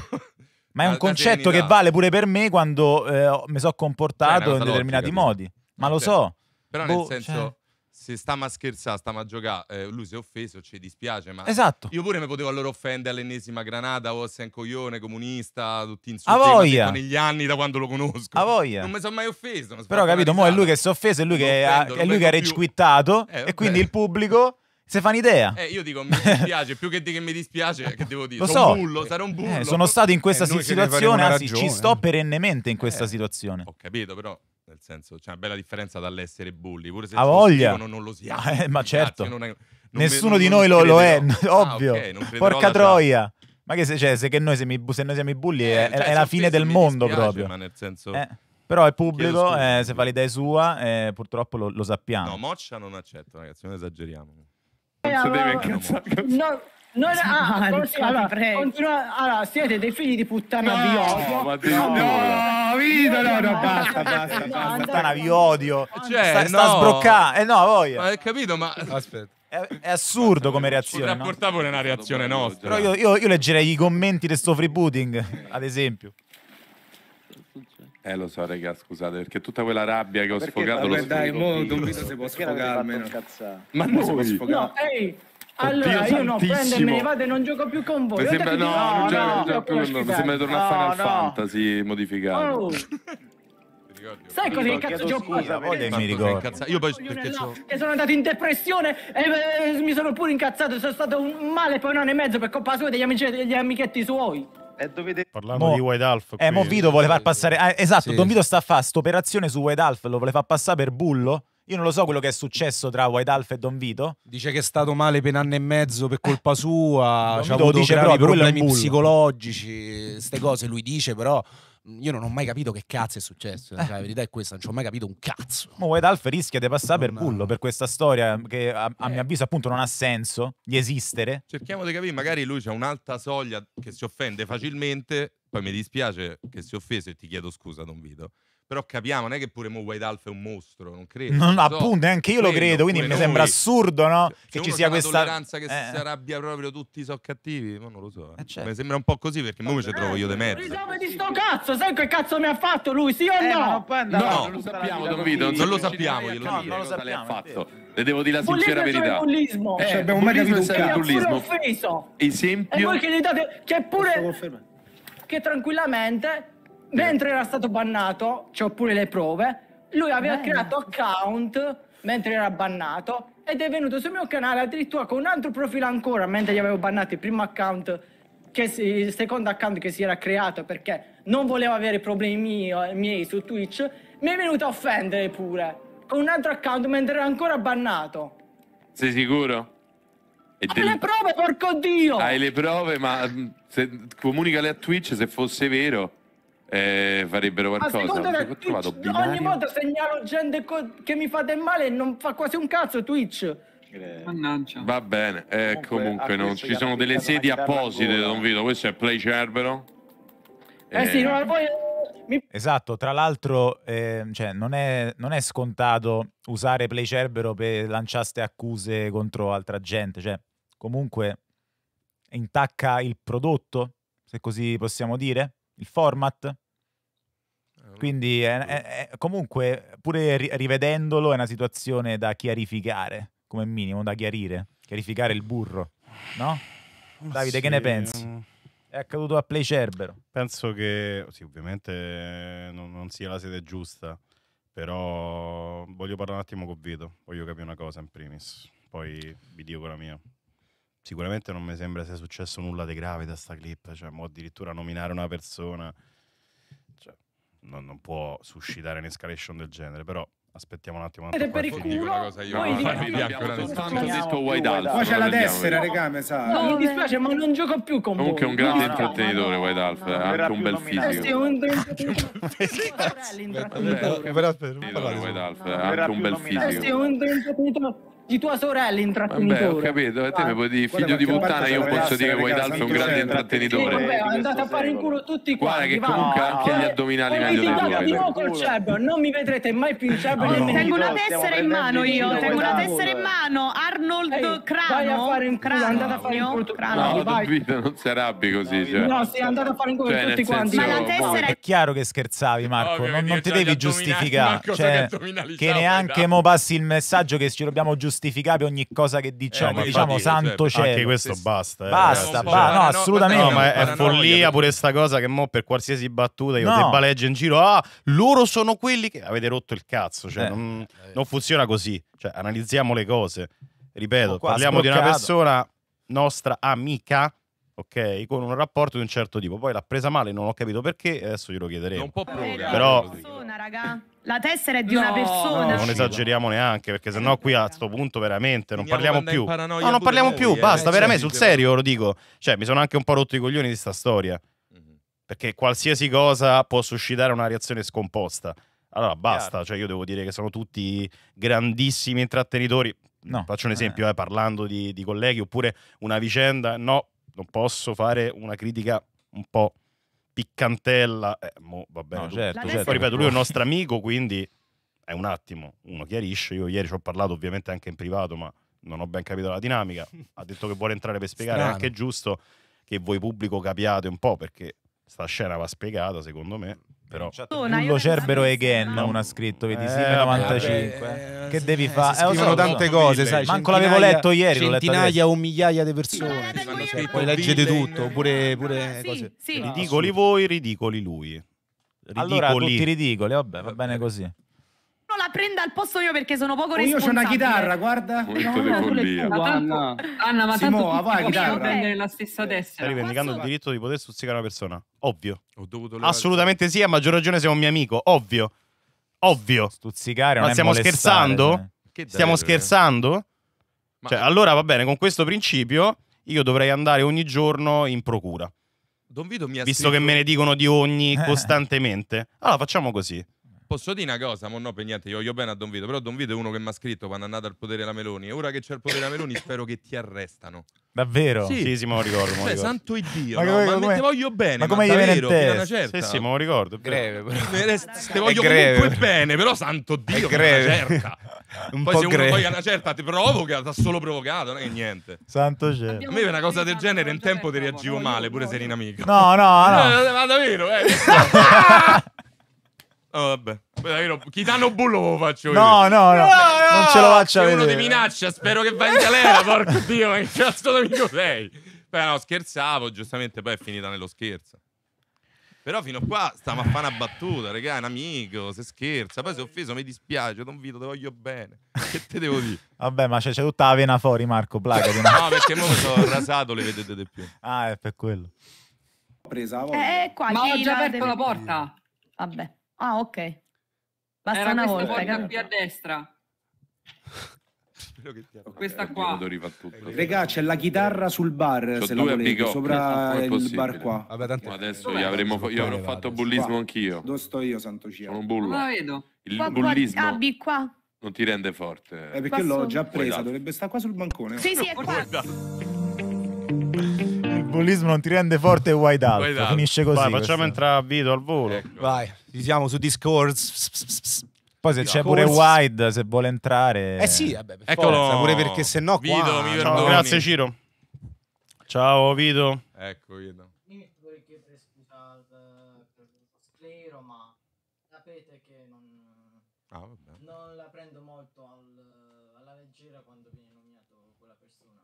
Ma è un
La- la
concetto che
serenità.
vale pure per me quando eh, mi sono comportato in determinati
logica,
modi. Ma lo
certo.
so.
Però
Boh,
nel senso,
cioè-
se stiamo a scherzare, stiamo a giocare, eh, lui si è offeso, ci dispiace, ma
Esatto.
io pure mi potevo allora offendere all'ennesima granata, o sei un coglione, comunista, tutti insulti negli anni da quando lo conosco.
A voglia.
Non mi sono mai offeso.
Però capito, mo è lui che si è offeso, è lui
Non
che, ha,
offendo,
è
non
lui che ha
vengo più.
regiquittato
Eh,
e quindi il pubblico si fa un'idea.
Eh, io dico, mi dispiace, più che di che mi dispiace, che devo dire?
Lo
sono
so.
un bullo, sarò un bullo.
Eh, sono stato in questa
Eh,
situazione, anzi ci sto perennemente in questa
Eh.
situazione.
Ho capito, però, nel senso, c'è una bella differenza dall'essere bulli. Pure se
A voglia.
scrivono, non lo.
Ah, eh, ma certo.
non è- non
Nessuno
me-
di
non
noi lo, lo è.
Ah,
ovvio.
ok, non crederò
Porca troia. Ma che se, cioè, se, che noi siamo i, bu- se noi siamo i bulli
Eh,
è,
cioè,
è
se
la fine del
mi
mondo
dispiace,
proprio.
Ma nel senso...
Eh, Però è pubblico,
scusa.
eh, se fa l'idea sua, eh, purtroppo lo, lo sappiamo.
No, Moccia non accetto, ragazzi, non esageriamo.
Eh,
Non si deve incazzare.
No, no, no, ah,
ti
allora,
prego.
continua- allora, siete dei figli di puttana
No,
vi odio.
ma.
No, Vito, no, no,
No,
basta, basta, basta.
Puttana, vi odio.
Cioè,
sta, sta
no.
sbroccando. Eh no, voglia.
Ma hai capito, ma
Aspetta.
È, è assurdo come
potrà
reazione. no?
portare pure una reazione nostra.
Però io, io- io leggerei i commenti di sto freebooting, ad esempio.
Eh lo so, raga, scusate, perché tutta quella rabbia che ho
Perché,
sfogato l'ho
vabbè, dai, mo
con
Don
Vito.
Si può sfogare almeno.
Ma
Mo si può sfogare.
No, ehi, allora
Oddio
io non prendo e me ne vado e non gioco più con voi.
mi sembra, no, non gioco-
no,
non gioco più
no,
con noi, mi sembra di tornare a
No,
Final
no.
Fantasy modificato.
Oh, sai cosa che cazzo ci ho
Scusa,
fatto?
poi mi ricordo.
incazzato. Io poi perché c'ho...
che sono andato in depressione e eh, mi sono pure incazzato, sono stato un male per un anno e mezzo per colpa sua e degli, amici, degli amichetti suoi.
E dovete...
Parlando
Mo-
di White Alf.
Eh, mo Vito vuole far passare. ah, esatto,
Sì.
Don Vito sta a fare sta operazione su White Alf, lo vuole far passare per bullo. Io non lo so quello che è successo tra White Alf e Don Vito.
Dice che è stato male per un anno e mezzo per colpa sua,
Don
c'ha
Vito
avuto
dice
gravi
un
problemi psicologici, ste cose lui dice, però io non ho mai capito che cazzo è successo, cioè, la verità è questa, non ci ho mai capito un cazzo.
Mo White Alf rischia di passare per bullo per questa storia che a, a mio avviso appunto non ha senso di esistere.
Cerchiamo di capire, magari lui c'ha un'alta soglia che si offende facilmente, poi mi dispiace che si è offeso e ti chiedo scusa Don Vito. Però capiamo, non è che pure Mo White Alf è un mostro, non credo.
Non,
non so.
appunto, neanche io lo
Quello,
credo, quindi mi sembra assurdo, no? Che ci sia questa
tolleranza che
Eh.
si arrabbia proprio tutti so cattivi, ma non lo so. eh.
certo.
Mi sembra un po' così perché mo mi ci trovo io di mezzo.
Risolve di sto cazzo, sai che cazzo mi ha fatto lui, sì o
Eh,
no?
No,
avanti
Non lo sappiamo, Don. Vito.
Non lo sappiamo, glielo
dico. No, non lo
cosa le ha
sappiamo,
fatto. Le devo dire la
Bullismo
sincera verità.
bullismo.
Eh,
Cioè, abbiamo mai capito
è
un
pure
bullismo.
offeso.
Esempio.
E voi che gli date, che pure, che tranquillamente, mentre era stato bannato, c'ho pure le prove, lui aveva creato account mentre era bannato ed è venuto sul mio canale addirittura con un altro profilo ancora, mentre gli avevo bannato il primo account, che si- il secondo account che si era creato perché non voleva avere problemi mio- miei su Twitch, mi è venuto a offendere pure, con un altro account mentre era ancora bannato.
Sei sicuro? E
Ho
del-
le prove, porco dio!
Hai le prove, ma mh, se, comunicale a Twitch se fosse vero. Eh, farebbero qualcosa.
te Twitch, ogni volta segnalo gente co- che mi fa del male e non fa quasi un cazzo Twitch.
Mannaggia.
Va bene, eh,
Comunque,
comunque non ci sono delle sedi apposite. Don Vito. Questo è Play Cerbero.
Eh, sì, no, poi mi
Esatto, tra l'altro ehm, cioè, non, è, non è scontato usare Play Cerbero per lanciare ste accuse contro altra gente, cioè comunque intacca il prodotto, se così possiamo dire, il format. Quindi è- è- è- comunque pure ri- rivedendolo è una situazione da chiarificare, come minimo, da chiarire, chiarificare il burro, no? Davide, che ne
Sì,
pensi?
mm,
È accaduto a Play Cerbero.
Penso che, sì, ovviamente eh, non, non sia la sede giusta, però voglio parlare un attimo con Vito, voglio capire una cosa in primis, poi vi dico la mia. Sicuramente non mi sembra sia successo nulla di grave da sta clip, cioè mo addirittura nominare una persona non, non può suscitare un'escalation del genere, però aspettiamo un attimo.
Siete per il culo,
una cosa io,
poi
non
soltanto
esiste.
detto White Alf.
Poi c'è la tessera, regà, mi sa.
No, mi dispiace, ma non gioco più con
Comunque è un grande intrattenitore White Alf,
no,
ha
no.
anche un bel.
Eh
fisico. ha
verrà
anche un bel.
Eh
fisico.
Intrattenitore di tua sorella,
Vabbè, ho
intrattenitore.
capito, e te mi puoi dire
Guarda,
figlio di puttana, io posso dire che
ragazzi,
Alf è un grande
se-
Sì,
intrattenitore.
vabbè, andate a fare in culo tutti
Guarda
quanti.
che
va.
comunque
No,
anche gli addominali meglio di
litigate
tuoi.
di nuovo col Cerbero, non mi vedrete mai più in Cerbero
No,
nemmeno
Tengo una tessera in mano io, tengo una tessera in mano. Arnold
Ehi, vai a
Crano.
fare in culo, andate a fare in culo
Crano.
No, non si arrabbi così. Cioè.
No, sì, andate a fare in culo
Cioè,
tutti quanti.
Ma la tessera
È chiaro che scherzavi, Marco. Non, ti
c'ha
devi giustificare. Cioè, che neanche mo passi il messaggio che ci dobbiamo giustificare per ogni cosa che diciamo.
Eh,
diciamo
infatti,
santo
cioè,
cielo.
Anche questo basta. eh,
Basta,
ragazzi,
ba-
cioè-
no,
no,
assolutamente.
No, ma è
paranoia,
follia pure sta cosa che mo per qualsiasi battuta io
No.
debba leggere in giro, ah, loro sono quelli che avete rotto il cazzo, cioè
Eh.
non, non funziona così, cioè analizziamo le cose. Ripeto,
Oh, qua
parliamo di una persona nostra amica, ok, con un rapporto di un certo tipo. Poi l'ha presa male, non ho capito perché, adesso glielo chiederemo.
Non può
È
provocare.
di
Però-
persona, raga. La tessera è di
No,
una persona.
non esageriamo neanche, perché sennò qui a sto punto veramente non
Finiamo
parliamo più. No, non parliamo più,
eh.
basta,
Eh,
veramente, sul serio lo dico. Cioè, mi sono anche un po' rotto i coglioni di sta storia.
Mhm.
Perché qualsiasi cosa può suscitare una reazione scomposta. Allora basta, cioè io devo dire che sono tutti grandissimi intrattenitori.
No,
Faccio un esempio, eh, parlando di, di colleghi, oppure una vicenda, no, non posso fare una critica un po' piccantella. Eh, mo, va bene,
No,
tu-
certo,
Poi,
certo.
ripeto, lui è un nostro amico, quindi è un attimo, uno chiarisce. Io ieri ci ho parlato ovviamente anche in privato, ma non ho ben capito la dinamica. Ha detto che vuole entrare per spiegare, è
Strano.
anche giusto che voi pubblico capiate un po', perché sta scena va spiegata, secondo me. Però...
Bullo Cerbero Again, uno ha scritto, vedi,
Eh,
Sime
vabbè,
95.
eh,
che devi
eh,
fare?
si scrivono tante cose, sai.
Manco l'avevo letto ieri,
Centinaia o migliaia di persone. Cioè, poi leggete tutto, pure, pure cose.
Ridicoli voi, ridicoli lui.
Allora,
Ridicoli.
tutti ridicoli, vabbè, va bene così.
Prenda al posto io perché sono poco
Oh, io c'ho
responsabile.
una chitarra, guarda.
Follia.
Ma tanto, Anna, ma
Simo,
tanto
va,
tutti
chitarra.
prendere la stessa
Stai
tessera.
rivendicando il diritto di poter stuzzicare una persona? Ovvio.
Ho
Assolutamente sì, a maggior ragione sei un mio amico. Ovvio. Ovvio.
Stuzzicare
Ma stiamo
molestare,
scherzando?
cioè.
Che
Stiamo scherzando?
Ma-
Cioè, allora va bene, con questo principio io dovrei andare ogni giorno in procura.
Don Vito mi ha
Visto
scritto-
che me ne dicono di ogni costantemente. Allora facciamo così.
Posso dire una cosa? Ma no, per niente, io voglio bene a Don Vito, però Don Vito è uno che mi ha scritto quando è andata al potere la Meloni. E ora che c'è il potere la Meloni spero che ti arrestano.
Davvero?
Sì.
Sì, sì, me lo ricordo. me lo
Cioè, santo Iddio,
Ma
no?
come-
ma
come-
te voglio bene,
ma
ma,
come
davvero, fino una certa.
Sì, sì, me lo ricordo.
Greve, però.
Me ne- Te voglio
greve.
comunque bene, però santo Dio, fino una certa.
Un
poi
po'
se uno
greve.
poi a una certa ti provoca, ti ha solo provocato, non è che niente.
Santo cielo.
A me per una cosa del genere in tempo ti reagivo male, pure se eri in amico.
No, no, no.
Eh, ma davvero, eh. Oh, vabbè. Chi danno bullo lo faccio io.
No, no, no. Non ce lo faccia
Se uno ti
vedere.
minaccia, spero che vai in galera, porco Dio, ma che cazzo d'amico sei? Beh, no, scherzavo, giustamente poi è finita nello scherzo. Però fino a qua stiamo a fare una battuta, regà, è un amico, se scherza. Poi se offeso mi dispiace, Don Vito, te voglio bene. Che te devo dire?
Vabbè, ma c'è, c'è tutta la vena fuori, Marco, placati.
No, perché mo mi sono rasato, le vedete di più.
Ah, è per quello.
Presa.
Eh, qua
Ma ho già aperto la porta.
Vabbè. Ah, ok. Basta
Era
una
questa
volta,
porta
capito?
qui a destra. Questa
Dio,
qua.
Regà, c'è la chitarra sul bar,
C'ho
se la
due
volete, sopra il
possibile?
bar qua.
Vabbè, tanto
Ma adesso gli avremmo fa- io avrò fatto bullismo
Qua.
anch'io.
Dove sto io, santo
Sono
cielo?
un
Non
bullo.
la vedo.
Il
Qua, qua,
bullismo
Abbi qua.
non ti rende forte.
Eh, perché
Qua
l'ho già presa,
Guarda.
dovrebbe stare qua sul bancone.
Sì, sì, è qua.
Bullismo non ti rende forte e white out.
Out.
Finisce così.
Vai,
questo.
facciamo entrare a Vito al volo.
Ecco.
Vai, ci siamo su Discord. Pss, pss, pss, pss.
Poi se c'è pure wide, se vuole entrare.
Eh sì, vabbè, per
Eccolo.
forza, pure perché sennò qua...
Vito, mi
Ciao,
perdoni.
grazie Ciro. Ciao Vito.
Ecco, Vito.
Io vorrei chiedere scusa per per lo sclero, ma sapete che non,
Ah, vabbè.
non la prendo molto al- alla leggera quando viene nominato quella persona.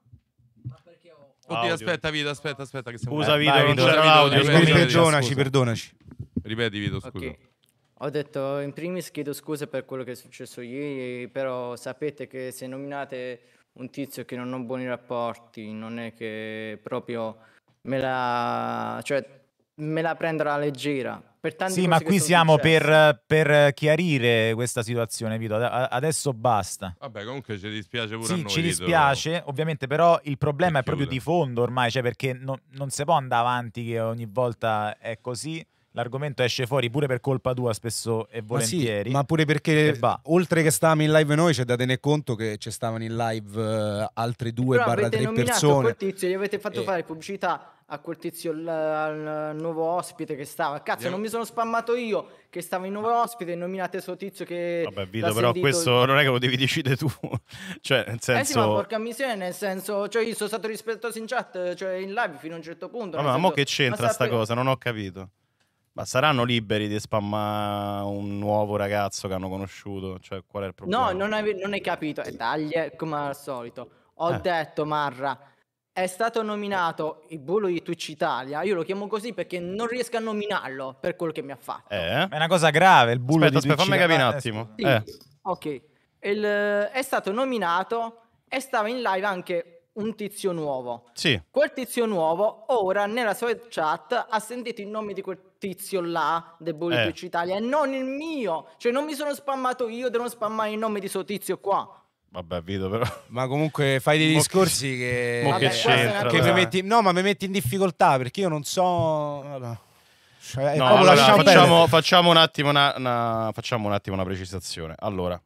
Ma perché ho... ho-
Oddio, aspetta, Vito, aspetta, aspetta. Che siamo...
Scusa
Eh,
Vito,
vai,
non
Vito.
c'era l'audio.
Vito.
Perdonaci,
scusa.
perdonaci.
Ripeti, Vito, scusa.
Ok. Ho detto in primis chiedo scusa per quello che è successo ieri, però sapete che se nominate un tizio che non ha buoni rapporti, non è che proprio me la, cioè, me la prendo alla leggera.
Sì, ma qui siamo per, per chiarire questa situazione, Vito. Ad- Adesso basta.
Vabbè, comunque ci dispiace pure a
Sì,
noi.
ci
Vito.
dispiace, ovviamente, però il problema è proprio di fondo ormai, cioè perché non, non si può andare avanti che ogni volta è così. L'argomento esce fuori pure per colpa tua spesso e
Ma sì,
volentieri.
ma pure perché
va.
oltre che stavamo in live noi c'è da tenere conto che ci stavano in live eh, altre due
Però
barra
avete
tre
nominato
persone.
quel tizio, gli avete fatto
E-
fare pubblicità a quel tizio, l- al nuovo ospite che stava. Cazzo,
Andiamo-
non mi sono spammato io che stava in nuovo ospite e nominate sto tizio che...
Vabbè, Vito, però questo non è che lo devi decidere tu. cioè, nel
Eh sì, ma
senso...
porca miseria, nel senso, cioè io sono stato rispettoso in chat, cioè in live fino a un certo punto.
Vabbè, ma mo
senso-
che c'entra
ma
sta
sape-
cosa? Non ho capito. Ma saranno liberi di spammare un nuovo ragazzo che hanno conosciuto? Cioè, qual è il problema?
No, non hai, non hai capito, e taglie come al solito. Ho
Eh.
detto, Marra, è stato nominato il bullo di Twitch Italia, io lo chiamo così perché non riesco a nominarlo per quello che mi ha fatto.
Eh?
È una cosa grave, il bullo
Aspetta,
di
aspetta, fammi
Twitch
capire un
Italia-
attimo.
Sì,
Eh.
Ok, Il- è stato nominato e stava in live anche un tizio nuovo.
Sì.
Quel tizio nuovo ora nella sua chat ha sentito il nome di quel tizio là del bullo di
Eh.
Twitch Italia e non il mio. Cioè non mi sono spammato io, devo spammare il nome di suo tizio qua.
Vabbè, Vito, però...
Ma comunque fai dei discorsi che...
mo che
Vabbè,
c'entra,
che mi metti... No, ma mi metti in difficoltà perché io non so...
Cioè, è
No, allora, facciamo, facciamo un attimo una, una- facciamo un attimo una precisazione. Allora,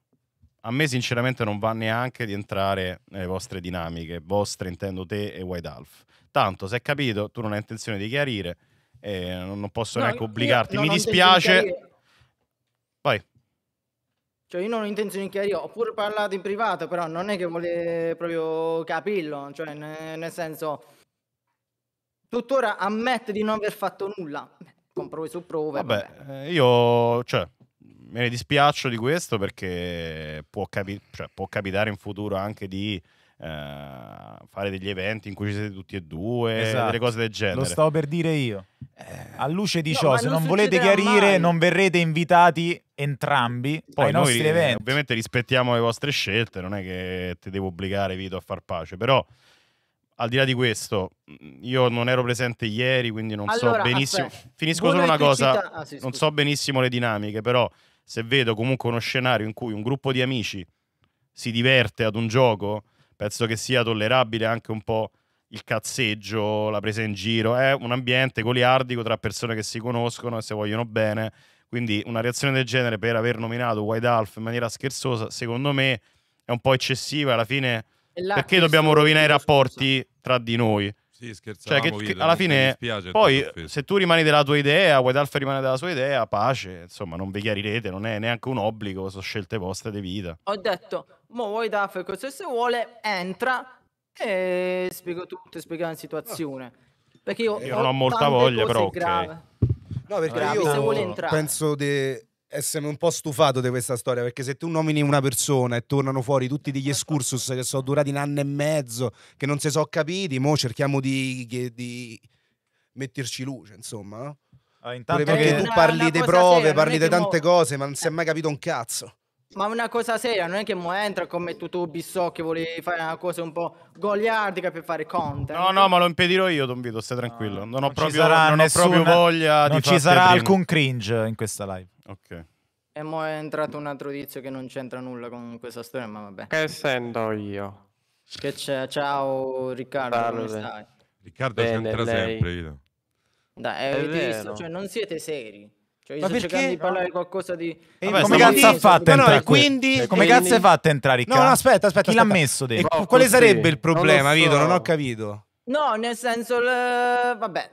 a me sinceramente non va neanche di entrare nelle vostre dinamiche, vostre intendo te e White Half. Tanto, se è capito, tu non hai intenzione di chiarire, e non posso
No,
neanche obbligarti. Mi dispiace.
Cioè, io non ho intenzione di chiarire, ho pure parlato in privato, però non è che vuole proprio capirlo, cioè, ne- nel senso, tuttora ammette di non aver fatto nulla. Con prove su prove, vabbè.
Vabbè, eh, io cioè, me ne dispiaccio di questo perché può, capi- cioè, può capitare in futuro anche di eh, fare degli eventi in cui ci siete tutti e due,
Esatto.
delle cose del genere.
Lo stavo per dire io. A luce di
No,
ciò, se
non
non volete chiarire,
mai.
non verrete invitati entrambi
Poi
ai
noi
nostri
eh,
eventi.
ovviamente rispettiamo le vostre scelte, non è che ti devo obbligare Vito a far pace, però al di là di questo, mh, io non ero presente ieri, quindi non so
Allora,
benissimo.
aspetta,
Finisco solo
volevo
una cosa,
ah, sì,
non so benissimo le dinamiche, però se vedo comunque uno scenario in cui un gruppo di amici si diverte ad un gioco, penso che sia tollerabile anche un po' il cazzeggio, la presa in giro, è un ambiente goliardico tra persone che si conoscono e si vogliono bene, quindi una reazione del genere per aver nominato White Half in maniera scherzosa, secondo me è un po' eccessiva, alla fine perché dobbiamo rovinare i rapporti tra di noi?
Sì,
Cioè,
scherzavamo,
che, che alla fine,
dispiace,
poi se tu rimani della tua idea, Alpha rimane della sua idea, pace, insomma, non vi chiarirete, non è neanche un obbligo, sono scelte vostre di vita.
Ho detto, mo cosa se vuole, entra e spiego tutto, spiego la situazione. Perché io,
Io non ho molta voglia, però, ok.
gravi.
No, perché
vuole
io penso di essermi un po' stufato di questa storia, perché se tu nomini una persona e tornano fuori tutti degli excursus che sono durati un anno e mezzo, che non si sono capiti, mo cerchiamo di, di metterci luce, insomma, no?
Ah,
Pure
intanto
perché tu
Una-
parli di prove,
seria, non
parli di tante
mo-
cose, ma non si è mai capito un cazzo.
Ma una cosa seria, non è che mo entra come tutto Ubisoft che volevi fare una cosa un po' goliardica per fare content.
No, no, ma lo impedirò io, Don Vito, stai tranquillo. Non ho
ci
proprio,
sarà
non ho
nessun-
proprio voglia
non
di
ci sarà
teatrino.
alcun cringe in questa live.
Ok.
E mo è entrato un altro tizio che non c'entra nulla con questa storia, ma vabbè.
Che sento io?
Che c'è? Ciao Riccardo, come
Salve.
stai?
Riccardo
Bene,
c'entra
lei?
sempre, Vito.
Dai,
È
avete visto?
vero.
Cioè, non siete seri. Cioè, io
Ma
sto
perché?
cercando di parlare di qualcosa di...
E
come
come
cazzo ha fatto
no, no,
entrare
e quindi-
qui? Come
e
cazzo hai fatto a entrare,
No,
Riccardo?
no, aspetta, aspetta.
Chi l'ha messo
E
dentro?
qu- quale sarebbe il
Non
problema,
so.
Vito? Non ho capito.
No, nel senso, vabbè,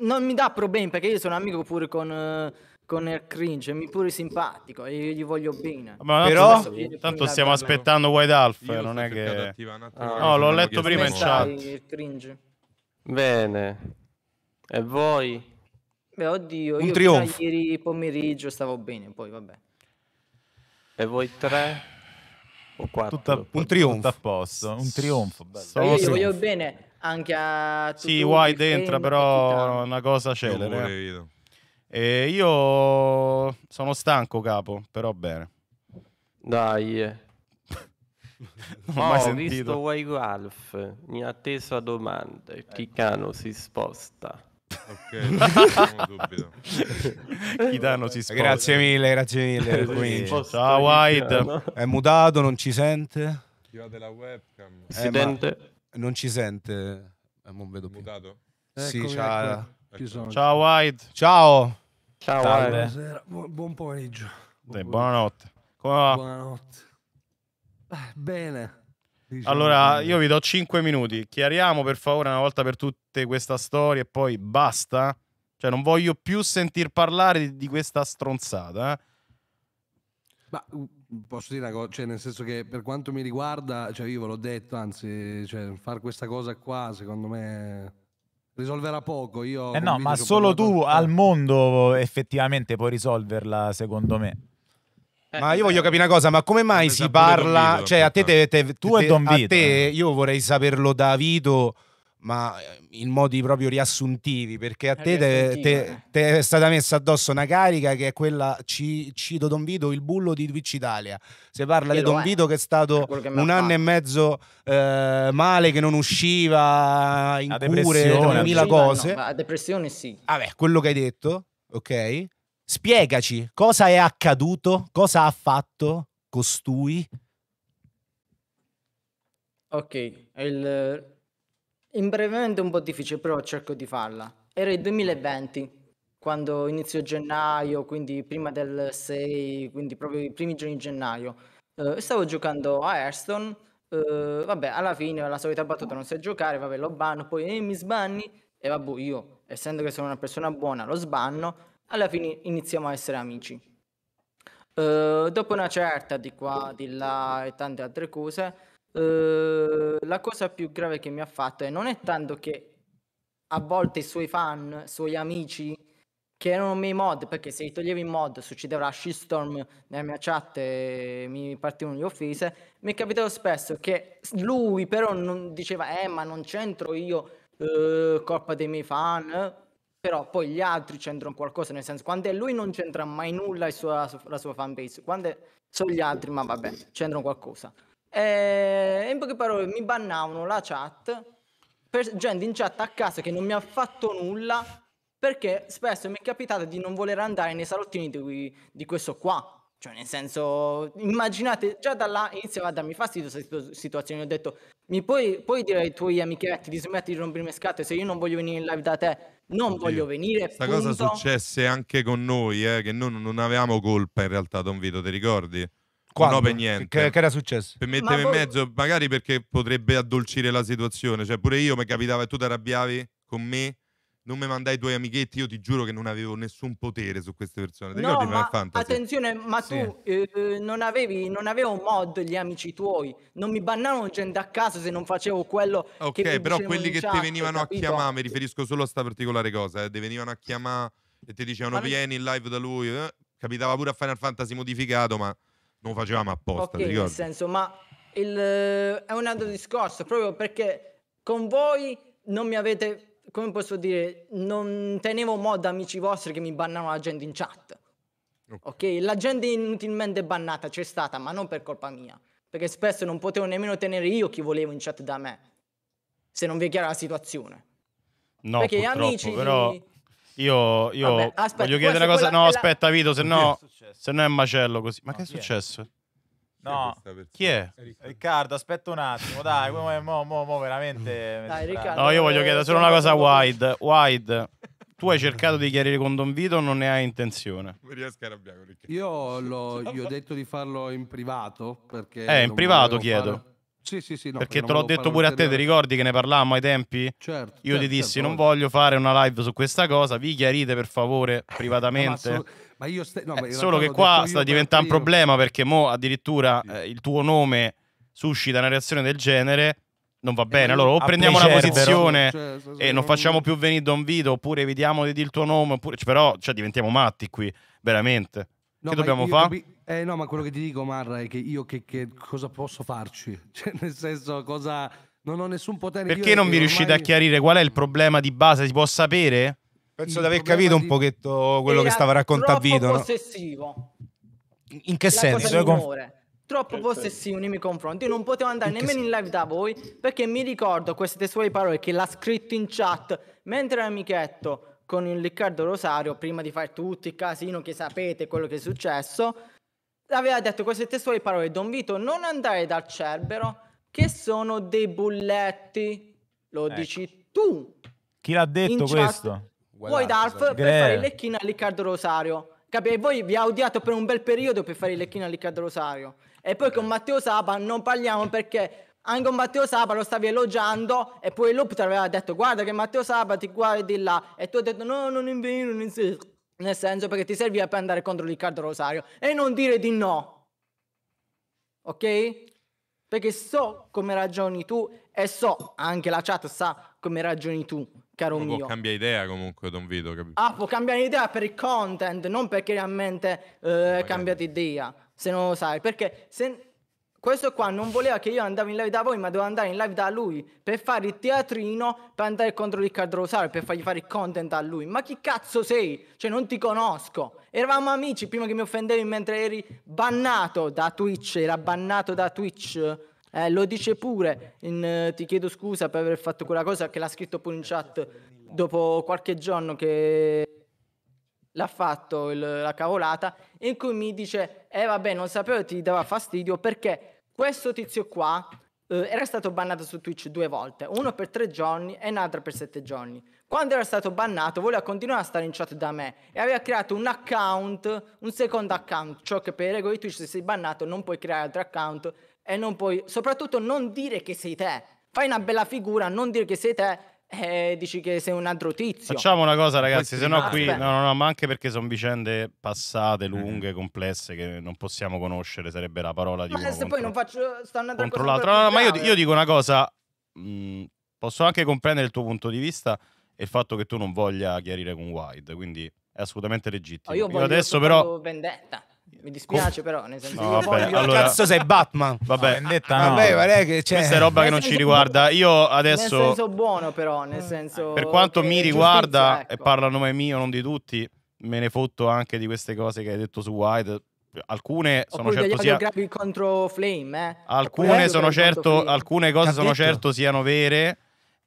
non mi dà problemi perché io sono amico pure con, con il cringe, mi pure simpatico e io gli voglio bene.
Ma
Però-
tanto, tanto stiamo aspettando White Alpha,
Io
non è che...
Ah.
No, l'ho letto prima in chat.
Cringe.
Bene. E voi?
Beh, oddio,
Un
io
trionfo.
ieri pomeriggio stavo bene, poi vabbè.
E voi tre? O quattro?
Tutto a-
Un trionfo.
a posto, un trionfo. bello.
Io gli voglio bene anche a tutti
Sì, White entra, però una cosa
Io
celere. Eh. E io sono stanco, capo, però bene.
Dai. eh.
Non ho
Oh,
mai
ho
sentito.
visto White Ralph. Mi ha atteso a domande. Chicano si sposta.
Ok.
Chitano si sposta.
Grazie mille, grazie mille.
Sposta
Ciao, White.
Chicano.
È mutato, non ci sente.
Attivate la webcam.
Eh,
Presidente?
Non ci sente. Eh, non vedo più.
Mutato?
Sì,
Eccomi,
ciao.
Ecco.
Ciao, White.
Ciao.
Ciao,
Salve.
White.
Buonasera, bu- buon pomeriggio.
Dai, buonanotte. Come va?
Buonanotte. Eh, bene. Diciamo
Allora,
bene.
io vi do 5 minuti. Chiariamo per favore una volta per tutte questa storia e poi basta. Cioè, non voglio più sentir parlare di, questa stronzata. eh.
Ma uh, posso dire una cosa, cioè nel senso che per quanto mi riguarda, cioè io ve l'ho detto, anzi, cioè, fare questa cosa qua secondo me risolverà poco. Io
Eh no, ma solo tu al mondo effettivamente puoi risolverla, secondo me.
Ma io voglio capire una cosa, ma come mai si parla?
Vito,
Cioè, a te, te- te-
Tu e Don
a
Vito,
te
eh.
io vorrei saperlo da Vito, ma eh, in modi proprio riassuntivi, perché a te, te, te- te è stata messa addosso una carica che è quella, ci, cito Don Vito, il bullo di Twitch Italia. Si parla
Che
di Don
è,
Vito che è stato
che
un anno e
fatto.
mezzo eh, male, che non usciva in
La
cure,
depressione.
2000
Sì, ma no,
cose.
ma la depressione sì.
Vabbè, quello che hai detto, ok? Spiegaci cosa è accaduto, cosa ha fatto costui.
Ok, il... in brevemente un po' difficile, però cerco di farla. Era il 2020, quando inizio gennaio, quindi prima del 6, quindi proprio i primi giorni di gennaio, eh, stavo giocando a Hearthstone, eh, vabbè, alla fine la solita battuta non sai giocare, vabbè, lo banno, poi eh, mi sbanni, e vabbè, io, essendo che sono una persona buona, lo sbanno, alla fine iniziamo a essere amici. Eh, dopo una certa di qua, di là e tante altre cose, eh, la cosa più grave che mi ha fatto è non è tanto che a volte i suoi fan, i suoi amici che erano miei mod, perché se li toglievo in mod succedeva la shitstorm nella mia chat e mi partivano le offese, mi è capitato spesso che lui però non diceva eh ma non c'entro io, eh, colpa dei miei fan, però poi gli altri c'entrano qualcosa, nel senso quando è lui non c'entra mai nulla la sua, la sua fanbase, quando è- sono gli altri, ma vabbè, c'entrano qualcosa. E in poche parole mi bannavano la chat, per gente in chat a casa che non mi ha fatto nulla, perché spesso mi è capitato di non voler andare nei salottini di, di questo qua. Cioè, nel senso, immaginate, già da là iniziava a darmi fastidio questa situ- situazione. Ho detto, mi puoi, puoi dire ai tuoi amichetti di smettere di rompermi le scatole se io non voglio venire in live da te? Non voglio venire,
Questa cosa successe anche con noi, eh, che noi non avevamo colpa in realtà, Don Vito, ti ricordi?
Quando?
No, per niente.
Che- che era successo?
Per mettermi
Ma
in mezzo, magari perché potrebbe addolcire la situazione. Cioè, pure io mi capitava e tu ti arrabbiavi con me, non mi mandai i tuoi amichetti, io ti giuro che non avevo nessun potere su queste persone. Ti
No,
ricordi
ma
Fantasy?
attenzione, ma
Sì.
tu eh, non avevi, non avevo mod gli amici tuoi, non mi bannavano gente a caso se non facevo quello che
Ok,
mi
però quelli che ti venivano a chiamare, mi riferisco solo a sta particolare cosa, eh, ti venivano a chiamare e ti dicevano
Ma
vieni in live da lui, eh, capitava pure a Final Fantasy modificato, ma non facevamo apposta,
Ok,
ti
nel senso, ma il, è un altro discorso, proprio perché con voi non mi avete, come posso dire, non tenevo mod amici vostri che mi bannavano la gente in chat. Ok, la gente inutilmente bannata c'è stata, ma non per colpa mia, perché spesso non potevo nemmeno tenere io chi volevo in chat da me, se non vi è chiara la situazione.
No,
Perché gli amici
però
di-
io, io
Vabbè, aspetta,
voglio chiedere una cosa.
quella
No,
è la-
aspetta, Vito, se no,
è
se no è macello così. Ma che è successo?
No,
Chi è?
Riccardo, aspetta un attimo, dai, mo, mo, mo, mo veramente.
Dai, Riccardo,
No, io voglio
eh,
chiedere solo una cosa a Wide. Wide, tu hai cercato di chiarire con Don Vito o non ne hai intenzione?
Mi riesco a arrabbiare con Riccardo.
Io l'ho- gli ho detto di farlo in privato perché
Eh, in privato chiedo.
fare- Sì, sì, sì, no,
perché
non
te l'ho detto pure a te, ti ricordi che ne parlavamo ai tempi?
Certo,
Io ti
certo,
dissi,
certo,
non voglio fare una live su questa cosa, vi chiarite per favore privatamente.
Ma, ma io ste- no, ma
Eh, solo che qua sta diventando un problema perché mo addirittura eh, il tuo nome suscita una reazione del genere. Non va bene, allora o prendiamo una posizione
Cioè, se- se
e non facciamo più venire Don Vito oppure evitiamo di dire il tuo nome, oppure, cioè, però cioè, diventiamo matti qui, veramente.
No,
che dobbiamo fare?
Eh no, ma quello che ti dico, Marra, è che io che, che cosa posso farci? Cioè, nel senso, cosa... Non ho nessun potere.
Perché
io
non vi
ormai-
riuscite a chiarire qual è il problema di base? Si può sapere?
Penso
Il
di aver capito un pochetto quello che stava raccontando
troppo
Vito. no?
possessivo.
In che
La
senso?
cosa. Troppo possessivo nei miei confronti. Io non potevo andare nemmeno in live da voi perché mi ricordo queste testuali parole che l'ha scritto in chat mentre era amichetto con il Riccardo Rosario prima di fare tutto il casino che sapete quello che è successo. Aveva detto queste testuali parole: Don Vito, non andare dal Cerbero che sono dei bulletti. Lo
Ecco.
dici tu.
Chi l'ha detto
chat-
questo?
Vuoi Dalf per
Gre-
fare il lecchino a Riccardo Rosario. Capì? E voi vi ha odiato per un bel periodo per fare il lecchino a Riccardo Rosario. E poi con Matteo Saba non parliamo perché anche con Matteo Saba lo stavi elogiando e poi Loop ti aveva detto guarda che Matteo Saba ti guardi là e tu hai detto no non è vero non è nel senso perché ti serviva per andare contro Riccardo Rosario e non dire di no ok? perché so come ragioni tu e so anche la chat sa come ragioni tu caro
può
mio
cambiare idea comunque, Don Vito, capito?
Ah, può cambiare idea per il content, non perché realmente eh, hai cambiato idea, se non lo sai. Perché se questo qua non voleva che io andavo in live da voi, ma dovevo andare in live da lui per fare il teatrino, per andare contro Riccardo Rosario, per fargli fare il content a lui. Ma chi cazzo sei? Cioè, non ti conosco. Eravamo amici prima che mi offendevi mentre eri bannato da Twitch, era bannato da Twitch. Eh, lo dice pure, in, eh, ti chiedo scusa per aver fatto quella cosa che l'ha scritto pure in chat dopo qualche giorno che l'ha fatto il- la cavolata in cui mi dice eh vabbè non sapevo che ti dava fastidio perché questo tizio qua eh, era stato bannato su Twitch due volte, uno per tre giorni e un'altra per sette giorni. Quando era stato bannato voleva continuare a stare in chat da me e aveva creato un account, un secondo account, ciò che per regoli di Twitch se sei bannato non puoi creare altri account e non puoi, soprattutto non dire che sei te. Fai una bella figura, non dire che sei te e dici che sei un altro tizio.
Facciamo una cosa, ragazzi, se no qui. No, no, no, ma anche perché sono vicende passate, lunghe, complesse, che non possiamo conoscere, sarebbe la parola di
Ma
uno
se
contro,
poi non faccio sta un'altra
contro l'altro. No, no, ma io, io dico una cosa. mh, posso anche comprendere il tuo punto di vista e il fatto che tu non voglia chiarire con Wide, quindi è assolutamente legittimo.
Oh, io voglio
adesso però.
vendetta. Mi dispiace però, nel senso
No,
io
vabbè,
voglio...
allora-
Cazzo sei Batman?
Vabbè,
vendetta
no. Vabbè, guarda che c'è-
Questa è roba che
Nel
non ci riguarda. Io
Nel
adesso.
senso buono però, nel senso...
Per quanto
che
mi
giustizia,
riguarda,
ecco.
e parlo a nome mio, non di tutti, me ne fotto anche di queste cose che hai detto su White. Alcune sono certo sia.
contro Flame, eh.
Alcune sono certo,
Flame.
alcune cose
Che
sono certo siano vere.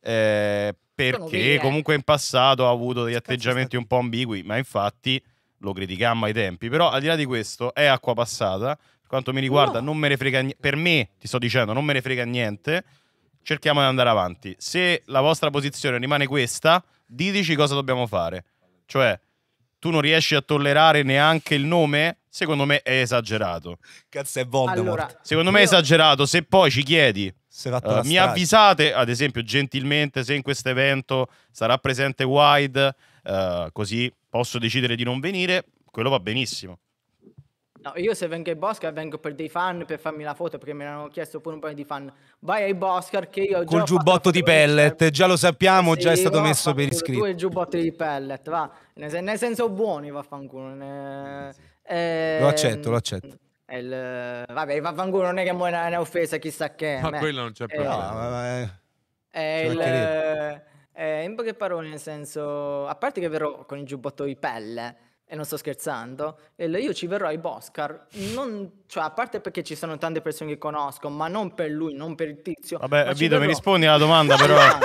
eh, perché
vere.
comunque in passato ha avuto degli atteggiamenti un po' ambigui, ma infatti lo criticammo ai tempi. Però al di là di questo è acqua passata. Per quanto mi riguarda, non me ne frega niente. Per me, ti sto dicendo, non me ne frega niente. Cerchiamo di andare avanti. Se la vostra posizione rimane questa, diteci cosa dobbiamo fare. Cioè, tu non riesci a tollerare neanche il nome? Secondo me è esagerato.
Cazzo è Voldemort.
Allora,
Secondo me è esagerato. Se poi ci chiedi,
la
mi
strage.
avvisate, ad esempio, gentilmente, se in questo evento sarà presente Wide, eh, così posso decidere di non venire, quello va benissimo.
No, io se vengo ai Boscar vengo per dei fan per farmi la foto perché me l'hanno chiesto pure un paio di fan. Vai ai Boscar che io ho
Col giubbotto di pellet, già lo sappiamo, già è
Sì,
stato messo per iscritto.
Tu e il giubbotto di pellet, va. Nel, sen- nel senso buoni, vaffanculo. Ne- eh,
Lo accetto, lo accetto.
è il- vabbè, vaffanculo non è che è una, una offesa chissà che.
Ma
me.
quello non c'è
Eh,
problema.
No, ma- ma-
è
Ci
il. Eh, in poche parole, nel senso, a parte che verrò con il giubbotto di pelle, e non sto scherzando, io ci verrò ai Boscar, non, cioè, a parte perché ci sono tante persone che conosco, ma non per lui, non per il tizio.
Vabbè, Vito, mi rispondi alla domanda, però.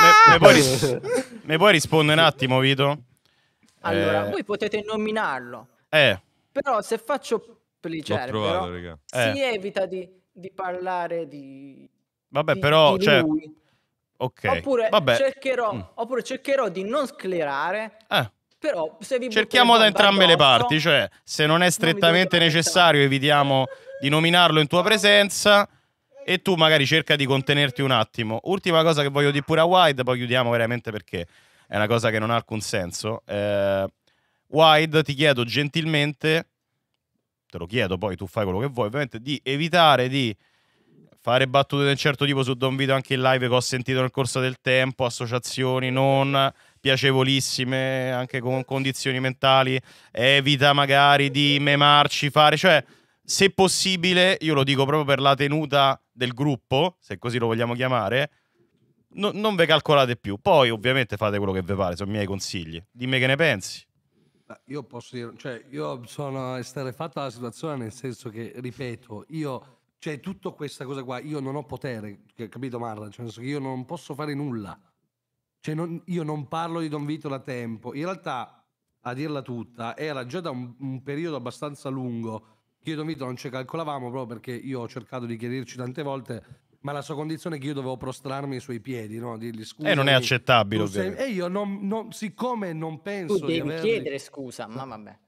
me, me puoi ris- me puoi rispondere un attimo, Vito?
Allora,
Eh,
voi potete nominarlo,
eh,
però se faccio piacere,
trovato,
però,
raga.
si
Eh.
evita di, di parlare di,
vabbè,
di-
però,
di
cioè,
lui.
Ok,
Oppure,
vabbè,
cercherò,
Mm.
oppure cercherò di non sclerare,
Eh.
però se vi
cerchiamo
le
da entrambe le
addosso-
parti, cioè, se non è strettamente
dovete
necessario, evitiamo di nominarlo in tua presenza e tu magari cerca di contenerti un attimo. Ultima cosa che voglio dire pure a Wide, poi chiudiamo veramente perché è una cosa che non ha alcun senso. Eh, Wide, ti chiedo gentilmente, te lo chiedo, poi tu fai quello che vuoi, ovviamente, di evitare di fare battute di un certo tipo su Don Vito anche in live che ho sentito nel corso del tempo, associazioni non piacevolissime, anche con condizioni mentali, evita magari di memarci, fare, cioè se possibile, io lo dico proprio per la tenuta del gruppo, se così lo vogliamo chiamare, no- non ve calcolate più. Poi ovviamente fate quello che vi pare, sono i miei consigli. Dimmi che ne pensi.
Io posso dire, cioè, io sono esterefatto dalla situazione nel senso che, ripeto, io, cioè, tutta questa cosa qua, io non ho potere, capito Marra? Cioè, io non posso fare nulla. Cioè, non- io non parlo di Don Vito da tempo. In realtà, a dirla tutta, era già da un, un periodo abbastanza lungo che io e Don Vito non ci calcolavamo proprio perché io ho cercato di chiarirci tante volte, ma la sua condizione è che io dovevo prostrarmi ai suoi piedi, no? Dirgli scusa.
E non è accettabile, ovviamente.
E io non, non- siccome non penso
Tu
di
devi
averli-
chiedere scusa, ma vabbè.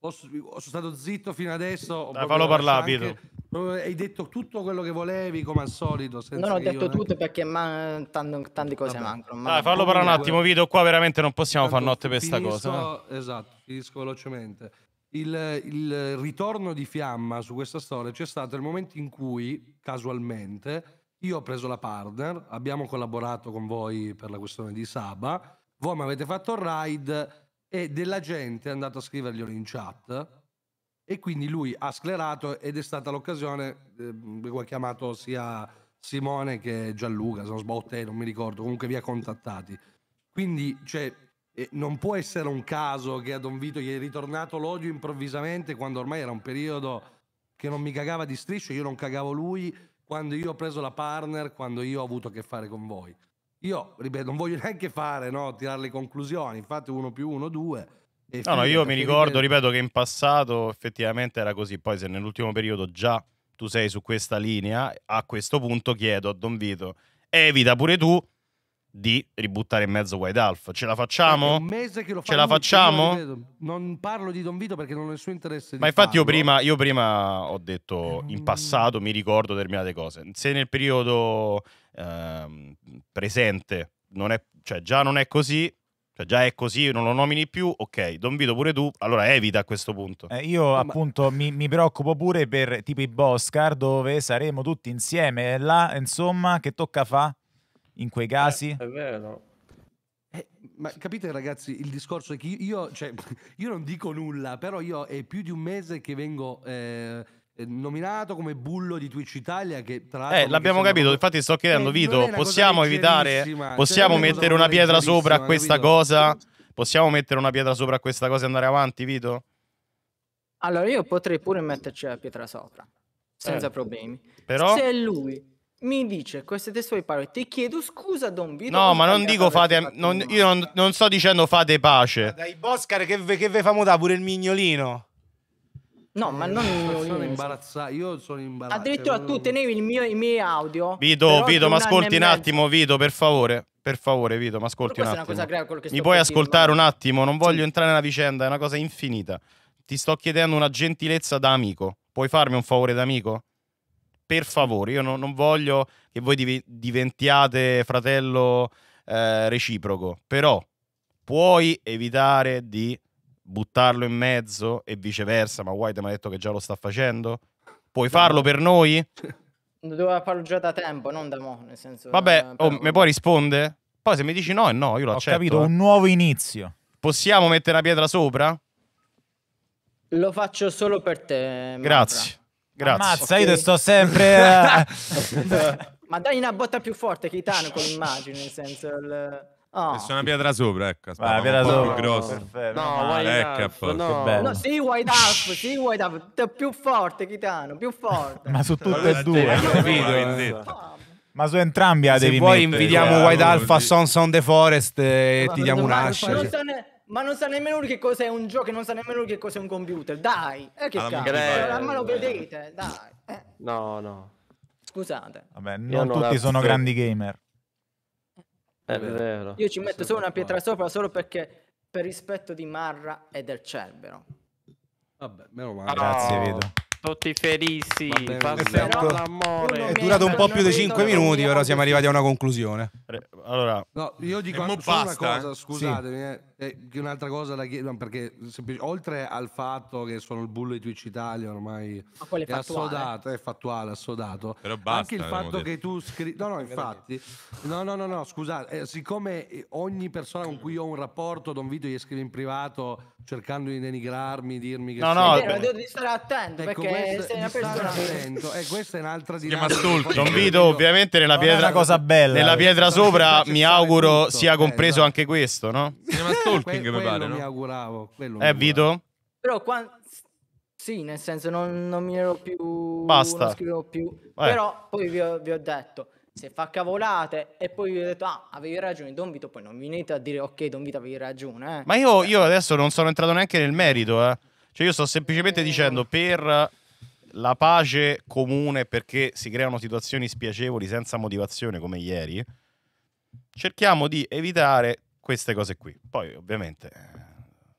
Ho- sono stato zitto fino adesso.
Dai,
proprio
fallo parlare,
proprio hai detto tutto quello che volevi, come al solito. senza
Non ho detto
neanche-
tutto perché man- tanto- tante cose
Vabbè.
mancano. ma
Dai, fallo parlare un attimo, Vito. Qua veramente non possiamo fare
Tanto
notte per sta
finisco-
cosa. eh.
Esatto, finisco velocemente. Il, il ritorno di Fiamma su questa storia c'è stato il momento in cui, casualmente, io ho preso la partner, abbiamo collaborato con voi per la questione di Saba, voi mi avete fatto il ride e della gente è andato a scriverglielo in chat e quindi lui ha sclerato ed è stata l'occasione, eh, ho chiamato sia Simone che Gianluca, se non sbaglio non mi ricordo, comunque vi ha contattati. Quindi, cioè, eh, non può essere un caso che a Don Vito gli è ritornato l'odio improvvisamente quando ormai era un periodo che non mi cagava di striscio, io non cagavo lui quando io ho preso la partner, quando io ho avuto a che fare con voi. Io, ripeto, non voglio neanche fare, no, tirare le conclusioni, infatti uno più uno, due.
No, no, io mi ricordo,
ripeto,
che in passato effettivamente era così. Poi se nell'ultimo periodo già tu sei su questa linea, a questo punto chiedo a Don Vito, evita pure tu di ributtare in mezzo White Alf. Ce la
È
facciamo?
un mese che lo
Ce la facciamo?
Non parlo di Don Vito perché non ho nessun interesse di
Ma infatti io prima, io prima ho detto in passato mi ricordo determinate cose. Se nel periodo ehm, presente non è, cioè già non è così, cioè già è così, non lo nomini più, ok, Don Vito pure tu, allora evita a questo punto.
Eh, io appunto mi, mi preoccupo pure per tipo i Boscar dove saremo tutti insieme e là insomma che tocca fa in quei casi
È vero.
Eh, ma capite ragazzi, il discorso è che io, cioè, io non dico nulla, però io è più di un mese che vengo eh, eh, nominato come bullo di Twitch Italia che tra l'altro...
Eh, l'abbiamo
sembra
capito,
proprio-
infatti sto chiedendo,
Eh, è
Vito, possiamo evitare,
cioè,
possiamo
è una
mettere una pietra sopra a questa
capito?
cosa? Possiamo mettere una pietra sopra a questa cosa e andare avanti, Vito?
Allora io potrei pure metterci la pietra sopra, senza
Eh.
problemi.
Però?
Se lui mi dice queste testuali parole, ti chiedo scusa Don Vito.
No, ma non dico fate, non-
male."
io non, non sto dicendo fate pace.
Dai Boscar che, ve- che ve famo da pure il mignolino.
No, ma non
Sono
mignolino.
imbarazzato, io sono imbarazzato.
Addirittura
cioè,
tu tenevi il mio- i miei audio.
Vito, Vito, ma ascolti un attimo, Vito, per favore. Per favore, Vito, ma ascolti un attimo.
cosa grave
Mi puoi ascoltare un attimo? Non voglio entrare nella vicenda, è una cosa infinita. Ti sto chiedendo una gentilezza da amico. Puoi farmi un favore da amico? Per favore, io non, non voglio che voi divi- diventiate fratello eh, reciproco, però puoi evitare di buttarlo in mezzo e viceversa, ma White mi ha detto che già lo sta facendo? Puoi farlo per noi?
Doveva farlo già da tempo, non da mo', nel senso...
Vabbè,
eh,
oh, mi puoi rispondere? Poi se mi dici no, è no, io lo
ho
accetto.
capito
eh.
un nuovo inizio
Possiamo mettere una pietra sopra?
Lo faccio solo per te.
Grazie. Grazie.
ammazza io te sto sempre eh.
Ma dai una botta più forte, Kitano, con l'immagine, nel senso... Il... Oh.
Messo una pietra sopra, ecco. aspetta, un
pietra
po'
sopra.
più grossa.
Perfetto,
No. White
Ecco,
Alf,
apposta.
no.
bello.
No, sì, White Up, sì, White Up, più forte, Kitano, più forte.
ma su tutte e due capito? ma su entrambi la
Se
devi
vuoi
mettere
invidiamo
eh,
White
no,
Alpha. Sons on the Forest e
Ma-
ti diamo un
Ma non, sa ne- ma non sa nemmeno lui che cos'è un gioco, non sa nemmeno lui che cos'è un computer. Dai, eh, che
Alla
cazzo, ma lo vedete, dai. eh,
No, no.
scusate,
Vabbè, non
non
tutti sono grandi gamer
È vero.
io ci metto solo una pietra sopra solo perché per rispetto di Marra e del Cerbero.
Vabbè, meno male.
grazie
Oh,
Vito
Tutti felici. Passiamo all'amore.
È durato un po' più di
vedo
5
la
minuti, però siamo arrivati a una conclusione.
Allora,
No, io dico solo
basta,
una cosa,
eh?
scusatemi, eh, eh, che un'altra cosa la chiedo, perché semplice- oltre al fatto che sono il bullo di Twitch Italia ormai
è
è
fattuale.
assodato, è fattuale, assodato.
Però basta,
Anche il fatto
detto.
che tu scrivi... No, no, infatti, no, no, no, no, scusate, eh, siccome eh, ogni persona con cui io ho un rapporto, Don Vito gli scrive in privato cercando di denigrarmi, dirmi che...
No, no,
vero, devo stare attento
Ecco,
perché
questo-
sei una persona...
attento, e questa è un'altra
chiama
dinamica.
stalking.
Don Vito, ovviamente nella pietra,
cosa bella,
nella
eh.
pietra sopra mi auguro
tutto.
sia
Eh,
compreso
esatto.
anche questo, no?
Si chiama
Que-
stalking, mi
quello
pare,
mi
no?
auguravo. quello mi
Eh,
auguravo.
Vito?
Però qua... Sì, nel senso non, non mi ero più...
Basta.
Non scrivevo più.
Eh.
Però poi vi ho, vi ho detto, se fa cavolate e poi vi ho detto, ah, avevi ragione, Don Vito, poi non venite a dire, ok, Don Vito avevi ragione, eh.
Ma io, io adesso non sono entrato neanche nel merito, eh. Cioè io sto semplicemente dicendo per la pace comune perché si creano situazioni spiacevoli senza motivazione come ieri, cerchiamo di evitare queste cose qui. Poi ovviamente eh,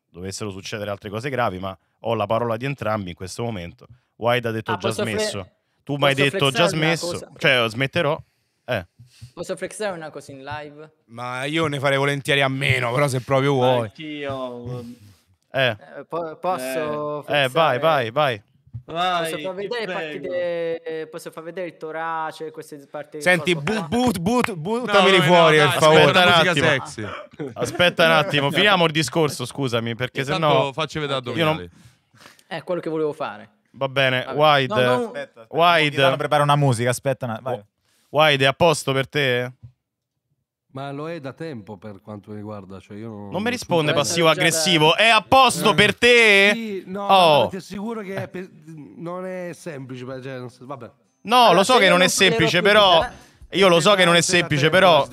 dovessero succedere altre cose gravi, ma ho la parola di entrambi in questo momento. White ha detto
Ah,
ho già smesso. Tu mi hai detto ho già smesso. Cioè smetterò. Eh.
Posso flexare una cosa in live?
Ma io ne farei volentieri a meno, però se proprio vuoi.
Anch'io.
Eh.
Eh, po- posso
Eh, vai,
flexare?
vai, vai.
Vai,
Posso far vedere parti
prego.
de- posso far vedere il torace, queste parti
Senti,
corpo
but,
qua?
but, but,
No,
buttameli
no, no,
fuori, per
aspetta
favore.
Aspetta un attimo.
sexy.
Aspetta un attimo, finiamo il discorso, scusami, perché
Intanto
sennò
facci vedere
io non-
addominali.
È quello che volevo fare.
Va bene,
Vabbè.
Wide.
No, no.
aspetta, aspetta
Wide.
Prepara una musica aspetta una... vai.
Wide è a posto per te?
Ma lo è da tempo per quanto mi riguarda. Cioè io non,
Non mi risponde
essere
passivo-aggressivo.
già
È a posto per te?
Sì, no,
Oh.
ti assicuro che è pe- non è semplice. Cioè, non so- vabbè.
No, lo so che non è semplice, però. Io lo so che non è semplice, però.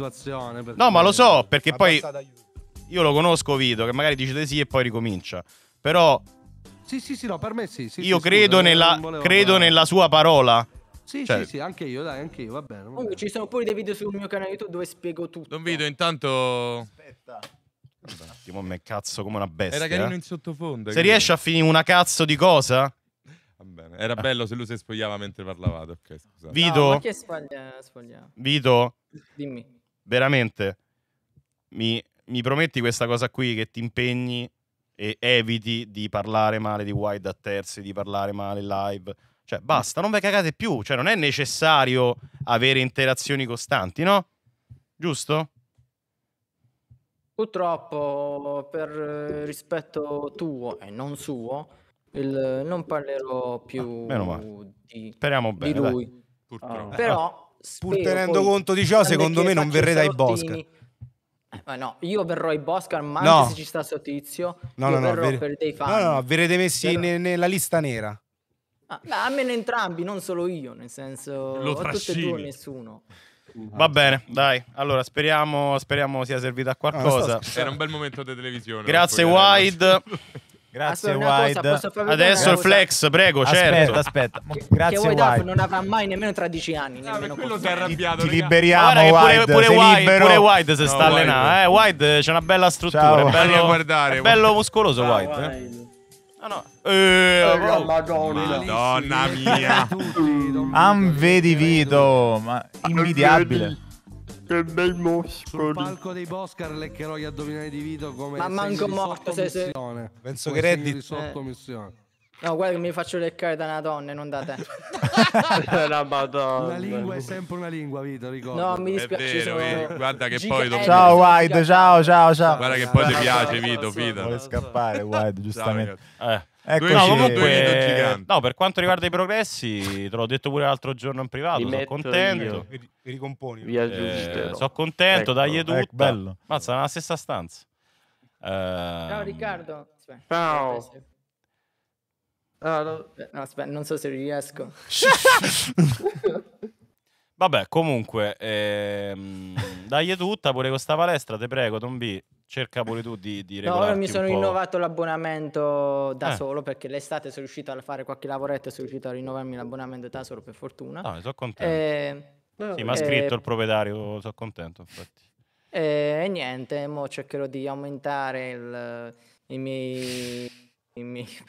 No, ma lo so, perché poi io lo conosco Vito, che magari dice di sì e poi ricomincia. Però
Sì, sì, sì, no, per me sì. sì,
Io
sì,
credo,
scusa,
nella, credo nella sua parola.
Sì,
Cioè,
sì, sì, anche io, dai, anche io, va bene. va
Comunque
bene.
ci sono pure dei video sul mio canale YouTube dove spiego tutto.
Don Vito, intanto.
Un attimo, me cazzo come una bestia.
Era carino
eh.
in sottofondo.
Se riesci a finire una cazzo di cosa,
Va bene. Era bello se lui si spogliava mentre parlavate. Ok, scusate.
Vito?
No, ma chi è sbaglia- sbagliato?
Vito,
Dimmi.
veramente, mi, mi prometti questa cosa qui che ti impegni e eviti di parlare male di wide a terzi, di parlare male live. Cioè, basta, non ve cagate più. Cioè, non è necessario avere interazioni costanti, no? Giusto?
Purtroppo, per eh, rispetto tuo e non suo, il- non parlerò più
Ah,
di,
Speriamo
di
bene, dai.
lui.
Purtroppo.
Però,
Pur tenendo
poi,
conto di ciò, secondo me non verrei dai Bosca.
Eh, Ma no, io verrò ai Boscar, ma
No.
anche se ci sta sto tizio,
No,
io
no, no,
verrò
ver-
per dei fan.
no, no, verrete messi
Verrò-
ne- nella lista nera.
Ah, beh, almeno entrambi, non solo io, nel senso,
Lo
o tutte e
trascini.
due o nessuno.
Va bene, dai. Allora, speriamo, speriamo sia servita a qualcosa.
Era un bel momento di televisione.
Grazie, Wide.
Grazie,
cosa,
Wide.
vedere
Adesso il
cosa?
flex, prego,
Aspetta,
certo.
aspetta.
Che
Grazie,
Duff
Wide.
non avrà mai nemmeno 13 anni, nemmeno
quello si è arrabbiato.
Ti
raga.
liberiamo,
Guarda che pure,
Wide.
pure Wide, pure Wide si
No,
sta allenando. Eh, Wide c'è una bella struttura.
Ciao.
È bello,
guardare,
è bello muscoloso
Ciao,
Wide. eh.
Wide.
Ah, no. Eh, oh.
Madonna.
Madonna mia.
Am vedi Vito, ma invidiabile.
Che bel
Sul
muscolo.
palco dei Boscar leccherò gli addominali di Vito come
Ma manco morto, se- se-
sottomissione.
Penso
Come
che Reddit-
di sottomissione.
No, guarda che mi faccio leccare da una donna e non da te.
La madonna.
Una lingua è sempre una lingua, Vito, ricordo.
No, mi
È
dispiace.
vero,
sono-
Vito. guarda che
Giga-
poi dopo-
Ciao Wide, ciao, ciao, ciao.
Guarda che poi ti
Ciao,
piace,
ciao,
Vito,
ciao,
fida.
Vuole scappare Wide, giustamente.
Eh.
Eccoci.
No,
Due
comunque,
Vito giganti.
no, per quanto riguarda i progressi, te l'ho detto pure l'altro giorno in privato,
Mi
sono contento.
io.
Mi ricomponi.
Vi
Eh, sono contento,
Ecco.
dagli tutta.
Ecco, bello.
Mazza, nella stessa stanza.
Ciao
Eh,
Riccardo.
Ciao.
Aspetta,
Ah, no.
aspetta. No, aspetta, non so se riesco.
Vabbè, comunque, ehm, dagli tutta pure con sta palestra, te prego, Tom B, cerca pure tu di, di
No, ora mi sono rinnovato l'abbonamento da
Eh.
solo perché l'estate sono riuscito a fare qualche lavoretto e sono riuscito a rinnovarmi l'abbonamento da solo per fortuna.
No, sono contento.
E,
Sì, mi ha
eh,
scritto il proprietario, sono contento, infatti.
e niente, mo cercherò di aumentare il- i miei...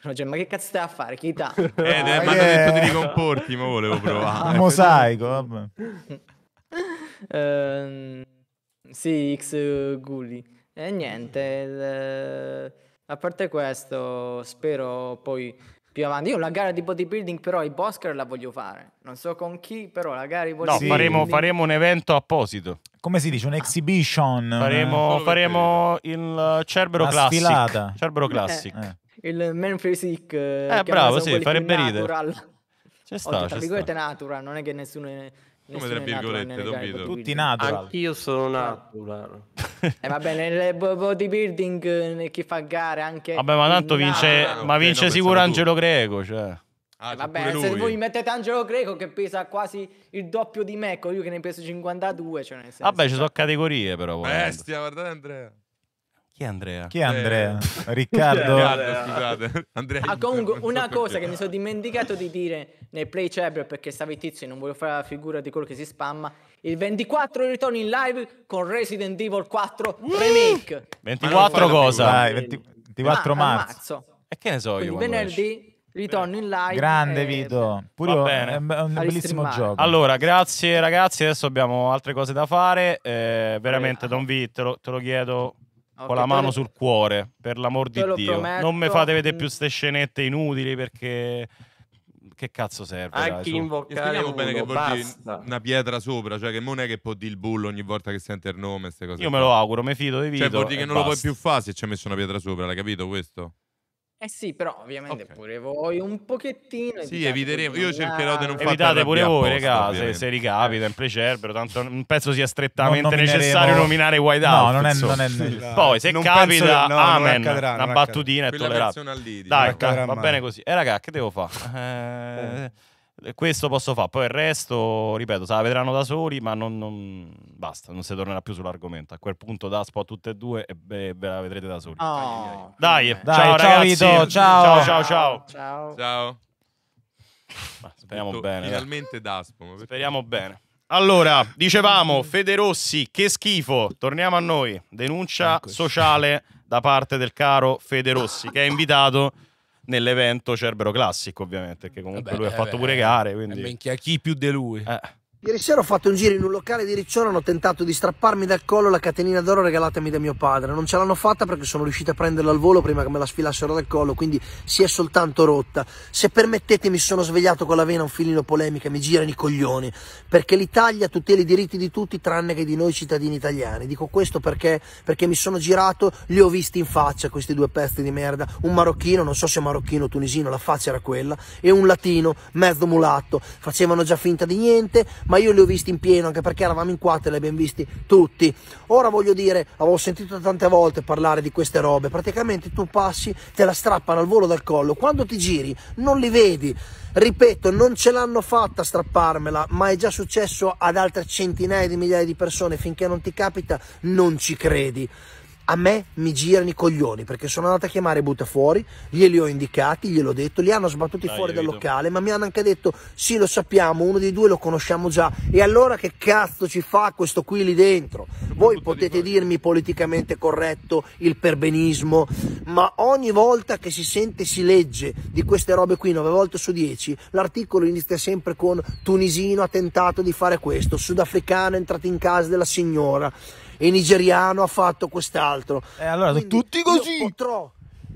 Progetti. Ma che cazzo stai a fare? Chi t'ha?
Eh,
Ah,
mi hanno
che-
detto di ricomporti, ma volevo provare.
Un mosaico, vabbè.
Ehm, sì, X Gulli. E niente, il- a parte questo, spero poi più avanti. Io la gara di bodybuilding però i Boscar la voglio fare. Non so con chi, però la gara di
No,
bodybuilding...
faremo, faremo un evento apposito.
Come si dice? Un exhibition.
Faremo, faremo il Cerbero Classic.
sfilata.
Cerbero Classic.
Eh.
Il Man Physique. eh,
Eh,
che
bravo, sì, farebbe ridere.
Oh,
sta,
tra virgolette natural, non è che nessuno è...
Come
nessuno
tra virgolette, Vito?
Tutti natural.
Anch'io sono natural.
Eh, va bene, nel bo- bodybuilding eh, chi fa gare anche...
Vabbè, ma tanto
in
vince,
natural.
ma vince
no,
sicuro. Angelo Greco. Cioè.
Ah,
Eh,
c'è
Vabbè, se voi mettete Angelo Greco che pesa quasi il doppio di me, con io che ne peso 52, cioè nel senso...
Vabbè, ci sono categorie però. volendo.
Bestia, guardate Andrea.
Chi è Andrea?
Chi è Andrea?
Eh.
Riccardo?
Riccardo, scusate. Andrea
Ah, comunque,
so
una
perché.
cosa che mi sono dimenticato di dire nel Play Chamber perché stavo tizio e non voglio fare la figura di quello che si spamma. Il 24 ritorno in live con Resident Evil 4 Remake.
24
Ma non
cosa?
Dai, 20 24
Ah,
marzo.
E che ne so io
Quindi
esce?
venerdì ritorno in live.
Grande
e-
Vito. Pure
Va
io-
bene.
è un bellissimo gioco.
Allora, grazie ragazzi, adesso abbiamo altre cose da fare. eh, veramente, Don V, te lo, te lo chiedo
Ok,
con la mano
lo-
sul cuore, per l'amor di Dio.
prometto.
Non mi fate vedere più ste scenette inutili perché... Che cazzo serve? dai,
Anche
su.
invocare
Spieghiamo bene che
uno,
vuol
basta.
una pietra sopra, cioè che non è che può dire il bullo ogni volta che sente il nome, queste cose.
Io me lo auguro, mi fido di Vito.
Cioè vuol dire che non lo puoi
basta.
più fare se ci hai messo una pietra sopra, l'hai capito questo?
Eh sì, però ovviamente
Ok.
pure voi un pochettino.
Sì, eviteremo. Io cercherò di non fate
Evitate pure voi, raga, se, se ricapita in plecerbero, tanto non penso sia strettamente
Non nomineremo-
necessario nominare White
No,
House.
non è- non è necessario.
Poi se
Non
capita,
penso- no, non
amen,
accadrà,
una
non
battutina è
lì,
Dai, va
mai.
bene così. E raga, che devo fare? Eh, Eh, Questo posso fare, poi il resto, ripeto, se la vedranno da soli, ma non, non- basta, non si tornerà più sull'argomento. A quel punto da spot tutte e due e ve, ve la vedrete da soli.
Oh.
Dai,
Dai,
ciao,
ciao,
ragazzi.
Vito, ciao.
ciao, ciao, ciao.
Ciao.
Ciao.
Ma speriamo
Detto
bene. dai.
Finalmente Daspo. ma perché-
Speriamo bene. Allora, dicevamo, Fede Rossi, che schifo. Torniamo a noi. Denuncia sociale da parte del caro Fede Rossi, che è invitato nell'evento Cerbero Classic, ovviamente, perché comunque lui ha fatto pure gare. Quindi...
Minchia, chi più di lui?
Eh.
Ieri sera ho fatto un giro in un locale di Riccione, hanno tentato di strapparmi dal collo la catenina d'oro regalatami da mio padre. Non ce l'hanno fatta perché sono riuscito a prenderla al volo prima che me la sfilassero dal collo, quindi si è soltanto rotta. Se permettete mi sono svegliato con la vena un filino polemica, mi girano i coglioni, perché l'Italia tutela i diritti di tutti tranne che di noi cittadini italiani. Dico questo perché, perché mi sono girato, li ho visti in faccia questi due pezzi di merda, un marocchino, non so se marocchino o tunisino, la faccia era quella, e un latino, mezzo mulatto. Facevano già finta di niente, ma io li ho visti in pieno anche perché eravamo in quattro e li abbiamo visti tutti. Ora voglio dire, avevo sentito tante volte parlare di queste robe, praticamente tu passi, te la strappano al volo dal collo, quando ti giri non li vedi. Ripeto, non ce l'hanno fatta a strapparmela, ma è già successo ad altre centinaia di migliaia di persone, finché non ti capita non ci credi. A me mi girano i coglioni perché sono andato a chiamare Buttafuori, glieli ho indicati, gliel'ho detto, li hanno sbattuti
Dai,
fuori dal locale, ma mi hanno anche detto sì lo sappiamo, uno dei due lo conosciamo già. E allora che cazzo ci fa questo qui lì dentro? Voi potete dirmi politicamente corretto il perbenismo, ma ogni volta che si sente, si legge di queste robe qui, 9 volte su 10, l'articolo inizia sempre con tunisino ha tentato di fare questo, sudafricano è entrato in casa della signora e nigeriano ha fatto quest'altro.
E allora sono
Quindi
tutti così.
Potrò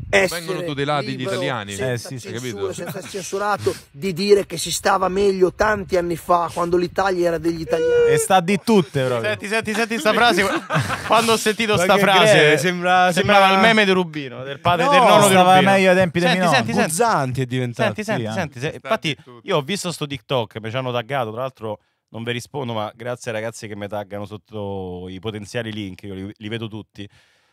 Vengono tutelati gli italiani.
senza
Eh, sì, sì.
censura,
Capito?
senza censurato, di dire che si stava meglio tanti anni fa, quando l'Italia era degli italiani.
E sta di tutte proprio.
Senti, senti, senti sta frase. Quando ho sentito
Ma
sta
che
frase,
sembra-
sembrava
sembra-
il meme di Rubino, del padre
No,
del nonno di Rubino.
meglio ai tempi del
senti,
mio
senti, senti,
è diventato.
Senti, senti,
Sì, eh.
senti, se- infatti io ho visto sto TikTok, mi ci hanno taggato, tra l'altro non vi rispondo, ma grazie ai ragazzi che mi taggano sotto i potenziali link, io li, li vedo tutti.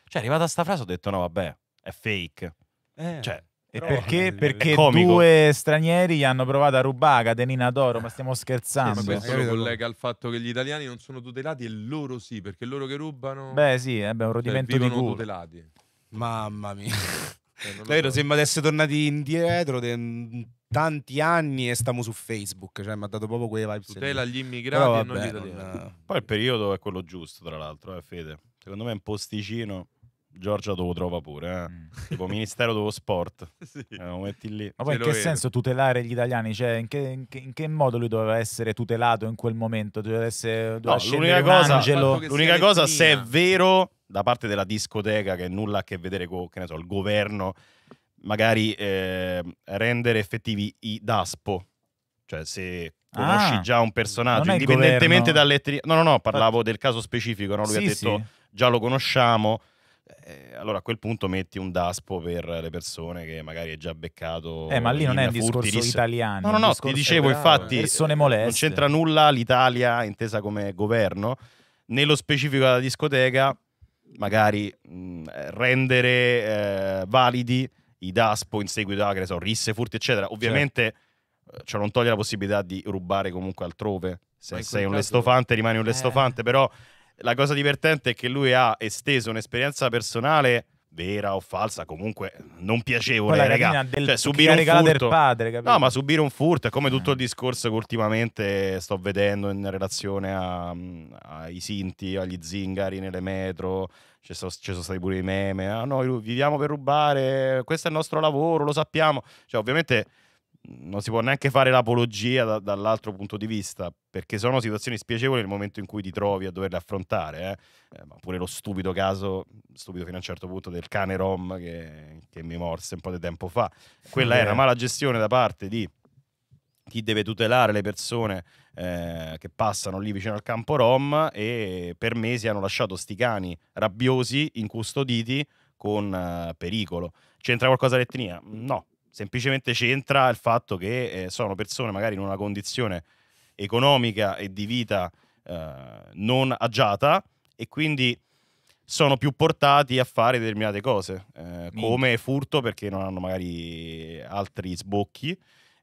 Cioè, arrivata a sta frase ho detto no, vabbè, è fake.
Eh.
Cioè,
E perché?
è
Perché due stranieri gli hanno provato a rubare catenina d'oro, ma stiamo
Ma
scherzando.
questo lo
capito?
collega al fatto che gli italiani non sono tutelati e loro sì, perché loro che rubano
Beh, sì, è un
cioè,
rodimento di
vivono
culo.
tutelati.
Mamma mia.
Cioè, lo
Davvero,
so.
sembra di essere tornati indietro di tanti anni e stiamo su Facebook. Cioè, mi ha dato proprio quei vibes. lì.
Tutela gli immigrati
Però
e non gli
vabbè,
italiani.
non-
poi il periodo è quello giusto, tra l'altro, eh, Fede. Secondo me un posticino Giorgia dove lo trova pure, eh.
Mm.
tipo Ministero dello Sport.
Sì.
Eh, lo metti lì.
Ma poi in che
vedo.
senso tutelare gli italiani? Cioè, in che, in che- in che modo lui doveva essere tutelato in quel momento? Doveva essere doveva
No, l'unica
un
cosa, l'unica cosa, se è vero da parte della discoteca che nulla a che vedere con che ne so, il governo, magari eh, rendere effettivi i DASPO. Cioè, se conosci
Ah,
già un personaggio, indipendentemente
governo.
dalle... No, no, no, parlavo del caso specifico, no? Lui ha
Sì,
detto
sì.
già lo conosciamo. eh, allora a quel punto metti un DASPO per le persone che magari è già beccato.
Eh, ma lì non è un
furti
discorso italiani.
No, no, no, ti dicevo
per
infatti.
Persone
eh,
moleste.
Non c'entra nulla l'Italia intesa come governo. Nello specifico della discoteca, magari mh, rendere eh, validi i DASPO in seguito a, che ne so, risse, furti, eccetera. Ovviamente eh, ciò non toglie la possibilità di rubare comunque altrove. Se sei un
caso-
lestofante, rimani un
Eh.
lestofante, però la cosa divertente è che lui ha esteso un'esperienza personale vera o falsa, comunque non piacevole, raga.
del-
Cioè, subire un furto.
padre, capito?
No, ma subire un furto è come tutto
Eh.
il discorso che ultimamente sto vedendo in relazione a- ai Sinti, agli zingari nelle metro. Ci sono, ci sono stati pure i meme. Ah, noi viviamo per rubare, questo è il nostro lavoro, lo sappiamo. Cioè, ovviamente non si può neanche fare l'apologia da- dall'altro punto di vista, perché sono situazioni spiacevoli nel momento in cui ti trovi a doverle affrontare. eh. Eh, ma pure lo stupido caso, stupido fino a un certo punto, del cane Rom che, che mi morse un po' di tempo fa. Quella
Vabbè.
è una mala gestione da parte di chi deve tutelare le persone eh, che passano lì vicino al campo Rom e per mesi hanno lasciato sti cani rabbiosi, incustoditi con eh, pericolo. C'entra qualcosa l'etnia? No, semplicemente c'entra il fatto che eh, sono persone magari in una condizione economica e di vita eh, non agiata e quindi sono più portati a fare determinate cose, eh, come furto perché non hanno magari altri sbocchi,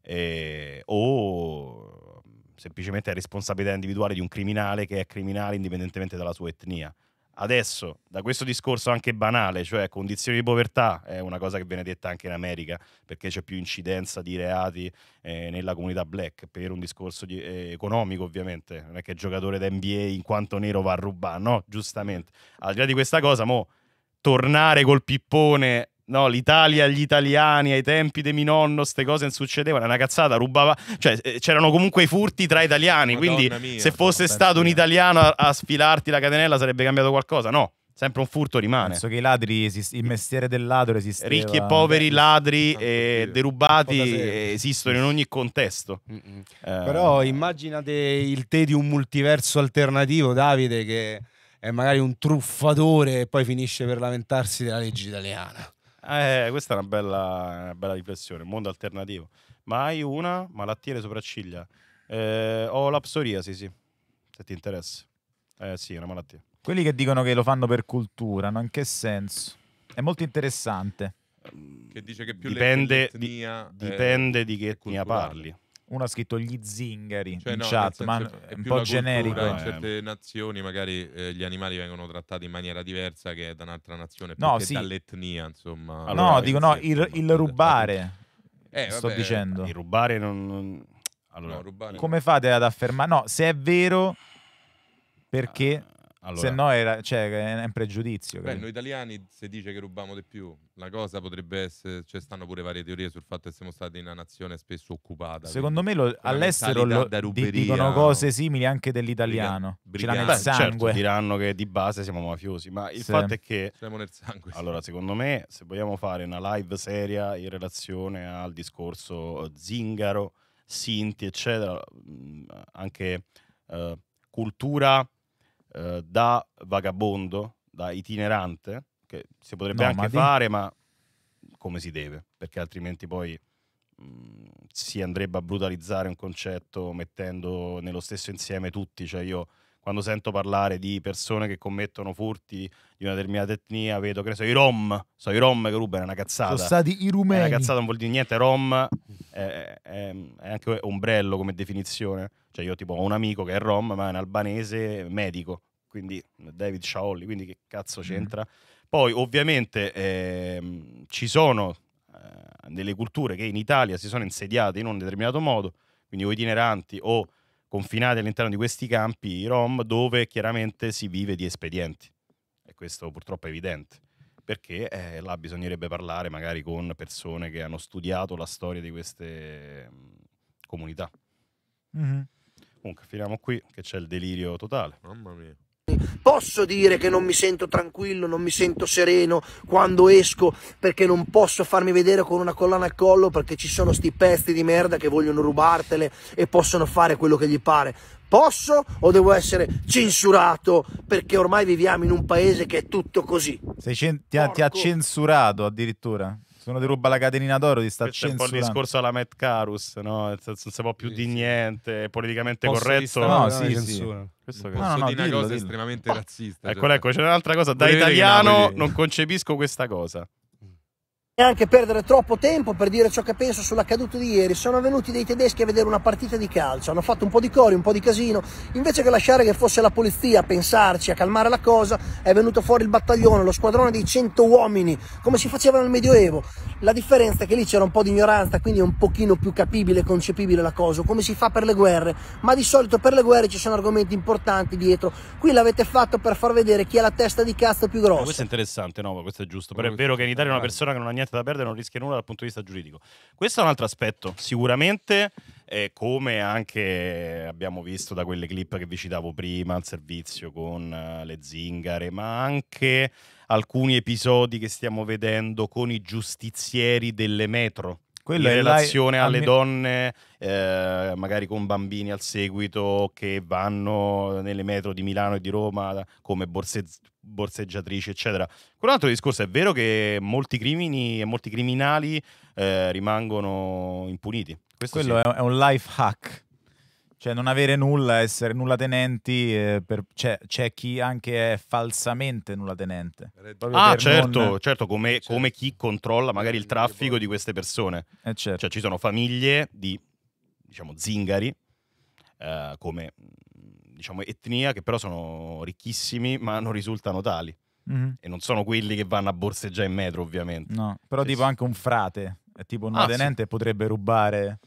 eh, o semplicemente è responsabilità individuale di un criminale che è criminale indipendentemente dalla sua etnia. Adesso, da questo discorso anche banale, cioè condizioni di povertà, è una cosa che viene detta anche in America, perché c'è più incidenza di reati eh, nella comunità black, per un discorso di- eh, economico ovviamente, non è che il giocatore da NBA in quanto nero va a rubare, no, giustamente. Al di là di questa cosa, mo, tornare col pippone, no, l'Italia agli italiani, ai tempi di mio nonno, ste cose non succedevano, è una cazzata, rubava, cioè eh, c'erano comunque i furti tra italiani,
Madonna
quindi
mia,
se fosse
no,
stato un italiano a, a sfilarti la catenella sarebbe cambiato qualcosa, no, sempre un furto rimane.
Penso che i ladri, esist- il mestiere del ladro esisteva.
Ricchi e poveri, ladri e derubati eh, esistono in ogni contesto. Eh,
Però immaginate il te di un multiverso alternativo, Davide, che è magari un truffatore e poi finisce per lamentarsi della legge italiana.
Eh, questa è una bella, una bella riflessione, mondo alternativo. Ma hai una malattia alle sopracciglia? Eh, ho la psoriasi, sì, se ti interessa. Eh sì, è una malattia.
Quelli che dicono che lo fanno per cultura, no? In che senso? È molto interessante.
Che dice che più
Dipende,
l'etnia,
di-
eh,
dipende di che etnia
culturale.
parli.
Uno ha scritto gli zingari
Cioè,
in
no,
chat,
senso
ma
è-
un po'
la cultura,
generico.
In
Eh.
certe nazioni magari eh, gli animali vengono trattati in maniera diversa che da un'altra nazione,
No,
che
sì.
dall'etnia, insomma.
no, dico no, il, il rubare.
Eh,
sto
vabbè,
dicendo.
Il rubare non... non- Allora,
No, rubare.
Come fate ad affermare? No, se è vero, perché
allora-
se no era, cioè, è un pregiudizio.
Beh,
capito?
noi italiani si dice che rubiamo di più. La cosa potrebbe essere, ci stanno pure varie teorie sul fatto che siamo stati una nazione spesso occupata.
Secondo me lo- all'estero lo-
da
di-
ruberia,
dicono cose simili anche dell'italiano. Ce l'hanno
Beh,
nel
certo,
sangue.
diranno che di base siamo mafiosi, ma il
Sì.
fatto è che
Siamo nel sangue. sì.
allora, secondo me, se vogliamo fare una live seria in relazione al discorso zingaro, Sinti, eccetera, mh, anche eh, cultura eh, da vagabondo, da itinerante, che si potrebbe anche
Nomadi.
fare, ma come si deve, perché altrimenti poi mh, si andrebbe a brutalizzare un concetto mettendo nello stesso insieme tutti, cioè io quando sento parlare di persone che commettono furti di una determinata etnia, vedo che ne so, i Rom, so i Rom che rubano, è una cazzata.
Sono stati i
È
rumeni.
una cazzata, non vuol dire niente. Rom è, è- è anche ombrello come definizione. Cioè, io tipo ho un amico che è Rom, ma è un albanese medico, quindi David Shaolli, quindi che cazzo c'entra? Poi, ovviamente, ehm, ci sono eh, delle culture che in Italia si sono insediate in un determinato modo, quindi o itineranti o confinati all'interno di questi campi rom, dove chiaramente si vive di espedienti. E questo purtroppo è evidente perché eh, là bisognerebbe parlare magari con persone che hanno studiato la storia di queste mh, comunità.
Mhm.
Comunque, finiamo qui che c'è il delirio totale.
Mamma mia.
Posso dire che non mi sento tranquillo, non mi sento sereno quando esco perché non posso farmi vedere con una collana al collo perché ci sono sti pezzi di merda che vogliono rubartele e possono fare quello che gli pare. Posso o devo essere censurato perché ormai viviamo in un paese che è tutto così?
Ti, ha, ti ha censurato addirittura. Se uno ti ruba la catenina d'oro, ti sta
Questo è un po' il
censurando.
discorso alla Matt Carus, no? Nel senso, non si può più di niente, è politicamente
Posso
corretto.
No,
no,
sì,
sì,
sì.
Questo che-
no,
dire una
dillo,
cosa
dillo.
estremamente razzista.
Ecco,
cioè-
ecco, c'è un'altra cosa. Da
che
italiano non concepisco questa cosa.
E anche perdere troppo tempo per dire ciò che penso sull'accaduto di ieri. Sono venuti dei tedeschi a vedere una partita di calcio, hanno fatto un po' di cori, un po' di casino. Invece che lasciare che fosse la polizia a pensarci, a calmare la cosa, è venuto fuori il battaglione, lo squadrone dei 100 uomini, come si faceva nel Medioevo. La differenza è che lì c'era un po' di ignoranza, quindi è un pochino più capibile e concepibile la cosa, come si fa per le guerre. Ma di solito per le guerre ci sono argomenti importanti dietro. Qui l'avete fatto per far vedere chi ha la testa di cazzo più
Ma
grossa.
questo è interessante, no? ma Questo è giusto. Però è vero che in Italia una persona che non ha niente da perdere non rischia nulla dal punto di vista giuridico. Questo è un altro aspetto. Sicuramente, eh, come anche abbiamo visto da quelle clip che vi citavo prima, al servizio con eh, le zingare, ma anche alcuni episodi che stiamo vedendo con i giustizieri delle metro.
Quello
in relazione alle donne, eh, magari con bambini al seguito, che vanno nelle metro di Milano e di Roma come borse- borseggiatrici, eccetera. Quell'altro discorso è vero che molti crimini e molti criminali eh, rimangono impuniti. Questo
Quello
sì.
è, un life hack. Cioè, non avere nulla, essere nulla tenenti, eh, cioè, c'è chi anche è falsamente nulla tenente. Proprio
Ah, certo,
non-
certo, come, come chi controlla magari il traffico di queste persone.
Eh, certo.
Cioè, ci sono famiglie di, diciamo, zingari, eh, come, diciamo, etnia, che però sono ricchissimi, ma non risultano tali.
Mhm.
E non sono quelli che vanno a borseggiare in metro, ovviamente.
No, però
Sì,
tipo
sì.
anche un frate, è tipo un
Ah, sì.
tenente potrebbe rubare.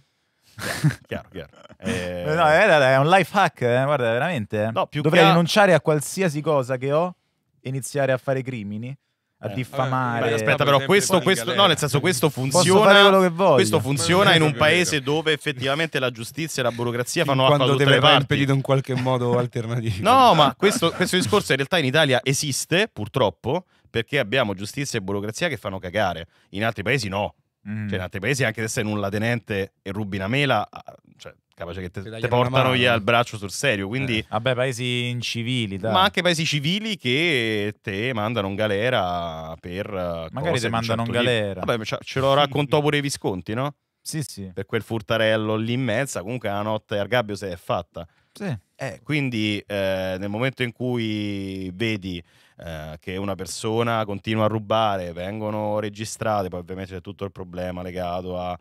Chiaro, chiaro. Eh,
No, è, è un life hack, eh, guarda, veramente. eh.
No,
Dovrei
che
rinunciare a qualsiasi cosa che ho e iniziare a fare crimini, a
Eh.
diffamare.
Beh, aspetta, però questo, questo- no, nel senso, questo
Posso
funziona. Questo funziona in un paese dove effettivamente la giustizia e la burocrazia fanno acqua da
quando
tutte
deve
le parti.
impedito in qualche modo alternativo.
No, ma questo, questo discorso in realtà in Italia esiste, purtroppo, perché abbiamo giustizia e burocrazia che fanno cagare. In altri paesi no.
Mm.
Cioè, in altri paesi, anche se sei nulla tenente e rubi una mela, ah, cioè, capace che te,
Ti
te portano via il braccio sul serio. Quindi,
Eh. Vabbè, paesi incivili, dai.
ma anche paesi civili che te mandano in galera per. eh,
Magari
un
mandano
certo
in
tipo.
galera.
Vabbè, ce- lo raccontò pure i Visconti, no?
Sì, sì.
Per quel furtarello lì in mezza, comunque la notte al gabbio se è fatta.
Sì.
Eh, quindi eh, nel momento in cui vedi eh, che una persona continua a rubare, vengono registrate, poi ovviamente c'è tutto il problema legato a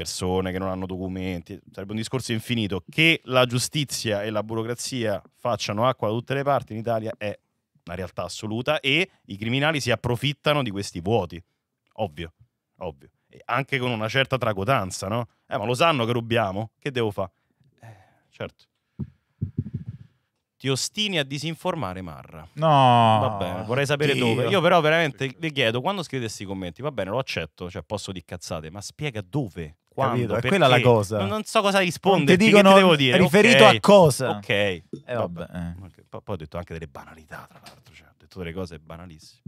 persone che non hanno documenti, sarebbe un discorso infinito. Che la giustizia e la burocrazia facciano acqua da tutte le parti in Italia è una realtà assoluta e i criminali si approfittano di questi vuoti, ovvio, ovvio. E anche con una certa tracotanza, no? Eh, ma lo sanno che rubiamo, che devo fare? Eh, certo. Ti ostini a disinformare Marra.
No.
Va bene, vorrei sapere
Dio.
dove. Io però veramente vi chiedo, quando scrivete questi commenti, va bene, lo accetto, cioè posso di cazzate, ma spiega dove, quando,
Capito? È quella la cosa.
Non, non so cosa risponderti,
Non ti
che
dicono
devo dire?
riferito
Ok,
a cosa.
Ok.
Eh, vabbè, eh.
Poi, poi ho detto anche delle banalità, tra l'altro, cioè, ho detto delle cose banalissime.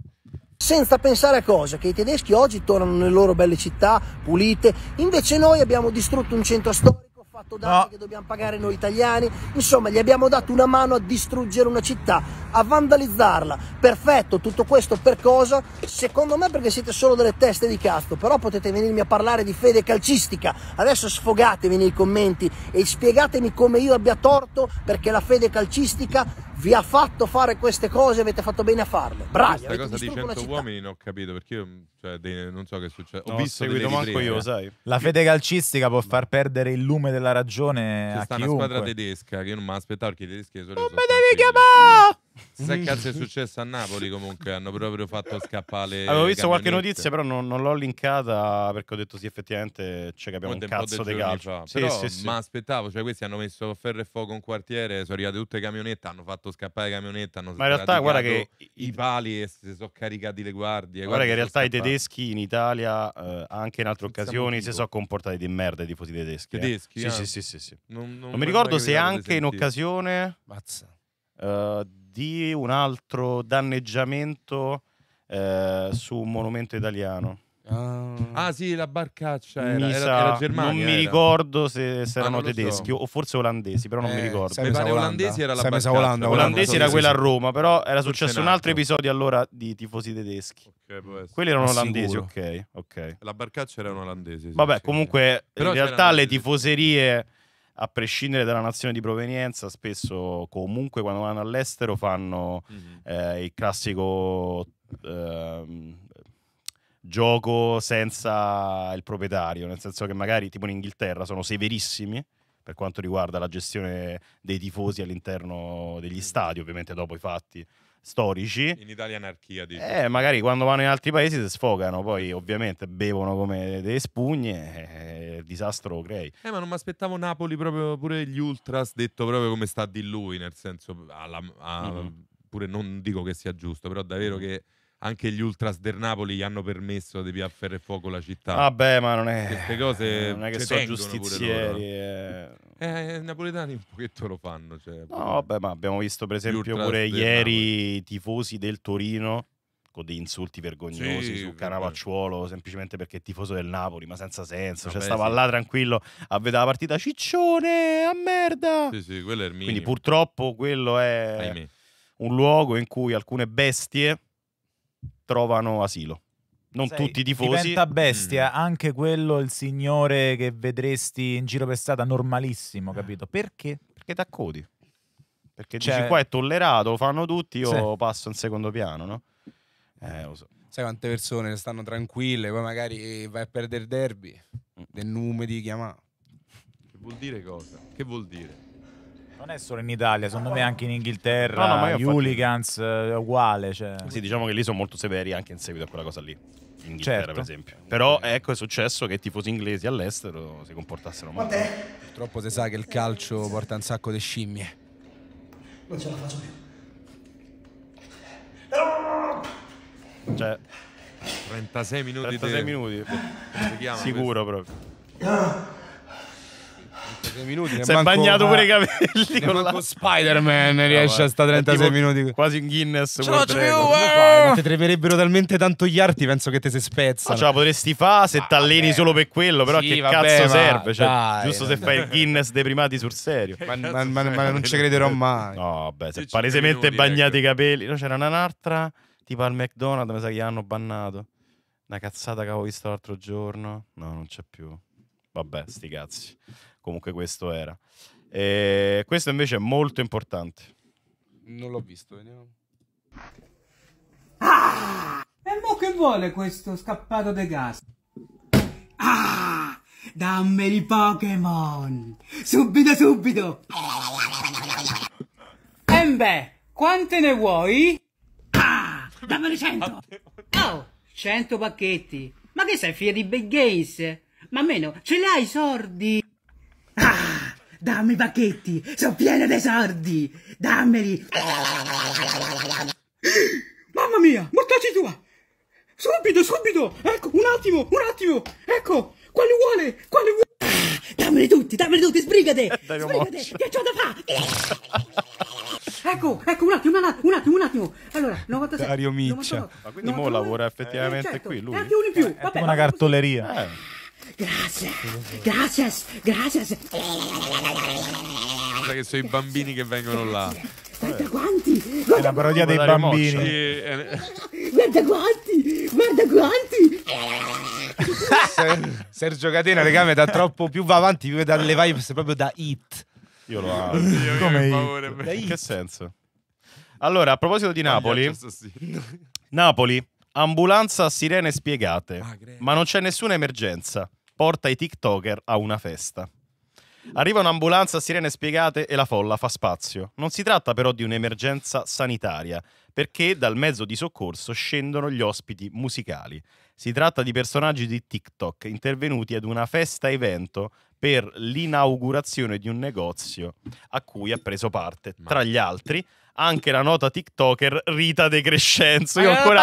Senza pensare a cosa? Che i tedeschi oggi tornano nelle loro belle città, pulite, invece noi abbiamo distrutto un centro storico, fatto danni che dobbiamo pagare noi italiani, insomma gli abbiamo dato una mano a distruggere una città, a vandalizzarla. Perfetto, tutto questo per cosa? Secondo me perché siete solo delle teste di cazzo, però potete venirmi a parlare di fede calcistica. Adesso sfogatevi nei commenti e spiegatemi come io abbia torto perché la fede calcistica vi ha fatto fare queste cose e avete fatto bene a farle. Bravi,
Questa
avete
cosa di
distrutto una
100
città.
uomini non ho capito perché io cioè, dei- non so che succede.
Non
ho
ho
visto
seguito manco io, sai.
La fede calcistica può far perdere il lume della ragione
C'è
a
sta una
chiunque.
squadra tedesca che io non mi aspettavo perché i tedeschi solito
Non
sono
mi devi chiamare!
Sai che cazzo è successo a Napoli comunque? Hanno proprio fatto scappare
Avevo visto qualche notizia, però non, non l'ho linkata perché ho detto sì, effettivamente ci capiamo un
Mo' de- un
cazzo
de
di calcio.
fa.
Sì,
Però
sì, sì.
mi aspettavo, cioè questi hanno messo ferro e fuoco un quartiere, sono arrivate tutte le camionette, hanno fatto scappare le camionette, hanno
Ma in realtà, guarda che
i pali e si sono caricati le guardie.
Guarda che in realtà i
scappati.
tedeschi in Italia, eh, anche in altre occasioni,
motivo.
si sono comportati di merda i tifosi tedeschi. eh.
Tedeschi,
Sì,
ah.
sì, sì, sì, sì.
Non- non
Non,
mi
ricordo se anche in occasione eh, di un altro danneggiamento eh, su un monumento italiano.
Ah sì, la barcaccia era,
Mi
era,
sa-
era Germania.
non mi
era.
ricordo se, se
Ah,
erano
non lo so.
tedeschi o forse olandesi, però non mi
Eh,
ricordo.
sai,
Mi pare olandesi era la
mi
barcaccia.
Olanda,
Olandesi era quella a Roma, però era successo un altro episodio allora di tifosi tedeschi.
Ok, può essere.
Quelli erano
Ma
olandesi, ok, ok.
La barcaccia era un olandese. sì,
Vabbè,
sì.
comunque in realtà le tifoserie, a prescindere dalla nazione di provenienza, spesso comunque quando vanno all'estero fanno
Mhm.
eh, il classico ehm, gioco senza il proprietario, nel senso che magari tipo in Inghilterra sono severissimi per quanto riguarda la gestione dei tifosi all'interno degli stadi, ovviamente dopo i fatti storici.
In Italia anarchia, dici.
Eh, magari quando vanno in altri paesi si sfogano, poi ovviamente bevono come delle spugne e il disastro lo crei.
Eh, ma non mi aspettavo Napoli proprio pure gli Ultras detto proprio come sta di lui, nel senso alla- a-
Mhm.
pure non dico che sia giusto, però davvero che anche gli Ultras del Napoli gli hanno permesso di piaffare ferro e fuoco la città.
Vabbè, ma non è,
Queste cose
non è che sono giustizieri.
loro.
eh.
Eh, i napoletani un pochetto lo fanno. Cioè,
No, vabbè, ma abbiamo visto per esempio pure ieri i tifosi del Torino con dei insulti vergognosi
Sì,
su. Canavacciuolo semplicemente perché è tifoso del Napoli, ma senza senso. Cioè,
Vabbè,
stava
sì.
là tranquillo a vedere la partita Ciccione a merda.
Sì, sì, quello è il minimo.
Quindi purtroppo quello è
Ahimè.
un luogo in cui alcune bestie trovano asilo. non
Sai,
tutti i tifosi.
Diventa bestia
Mm.
anche quello, il signore che vedresti in giro per strada normalissimo, capito? Perché?
Perché t'accodi. Perché
Cioè-
dici qua è tollerato, lo fanno tutti, io
Sì.
passo in secondo piano, no? Eh, lo so.
Sai quante persone stanno tranquille, poi magari vai a perdere il derby,
Mm.
del nume di chiamare.
Che vuol dire cosa? Che vuol dire?
Non è solo in Italia, secondo me anche in Inghilterra,
No, no, ma
gli hooligans eh, è uguale. Cioè.
Sì, diciamo che lì sono molto severi anche in seguito a quella cosa lì. In Inghilterra,
Certo.
per esempio. Però ecco è successo che i tifosi inglesi all'estero si comportassero male.
Purtroppo si sa che il calcio porta un sacco di scimmie.
Non ce la faccio più.
Cioè,
36 minuti
36
di-
minuti.
come si chiama
Sicuro proprio.
36 minuti.
Si è bagnato pure i
ma-
capelli. con
manco
la-
Spider-Man
No,
riesce a
ma
sta
è
36
tipo
minuti.
Quasi un Guinness.
Ce l'ho più, eh! ti tremerebbero talmente tanto gli arti, penso che te si
No,
spezzano.
ce la potresti fare se t'alleni solo per quello, però
Sì,
che
vabbè,
cazzo
ma
serve? Cioè,
dai,
giusto se fai il Guinness dei primati sul serio.
Ma, ma- ma- ma non ci crederò mai.
No, vabbè, se palesemente bagnati
ecco.
i capelli. No, c'era un'altra, tipo al McDonald's, mi sa che gli hanno bannato. Una cazzata che avevo visto l'altro giorno. No, non c'è più. Vabbè, sti cazzi. Comunque questo era. E questo invece è molto importante.
Non l'ho visto, vediamo.
E mo che vuole questo scappato de gas? Ah! Dammeli Pokémon! Subito, subito! Embe, quante ne vuoi? Ah! Dammene 100! Oh! 100 pacchetti! Ma che sei, fieri Big Games? Ma meno, ce li hai i sordi? Ah! Dammi i pacchetti! Sono pieno di sordi! Dammeli! Mamma mia, mortacci tua! Subito, subito! Ecco, un attimo, un attimo! Ecco, quale vuole? Quale vuole? Ah, dammeli tutti, dammeli tutti, sbrigate!
Dario
Sbrigate, che c'ho da fare? Ecco, ecco, un attimo, un attimo, un attimo, un attimo. Allora, 97.
Dario Miccia.
99,
Ma quindi mo
99,
lavora effettivamente
eh, certo,
qui lui?
E anche uno in più,
È
vabbè.
tipo una cartoleria.
Eh,
Grazie, gracias, gracias.
Guarda che sono i bambini che vengono là.
Guarda quanti,
È
guarda,
la parodia dei bambini.
Guarda quanti, guarda quanti.
Ser- Sergio Catena, regà, mi dà troppo più va avanti, più mi dà le vibes proprio da hit.
io lo amo.
io- io
Come
ho
i-
paura per-
In che senso? Allora, a proposito di Napoli. Napoli, ambulanza a sirene spiegate,
Ah, grazie.
ma non c'è nessuna emergenza. Porta i TikToker a una festa. Arriva un'ambulanza a sirene spiegate e la folla fa spazio. Non si tratta però di un'emergenza sanitaria, perché dal mezzo di soccorso scendono gli ospiti musicali. Si tratta di personaggi di TikTok intervenuti ad una festa evento per l'inaugurazione di un negozio a cui ha preso parte, tra gli altri, anche la nota TikToker Rita De Crescenzo. Io ancora,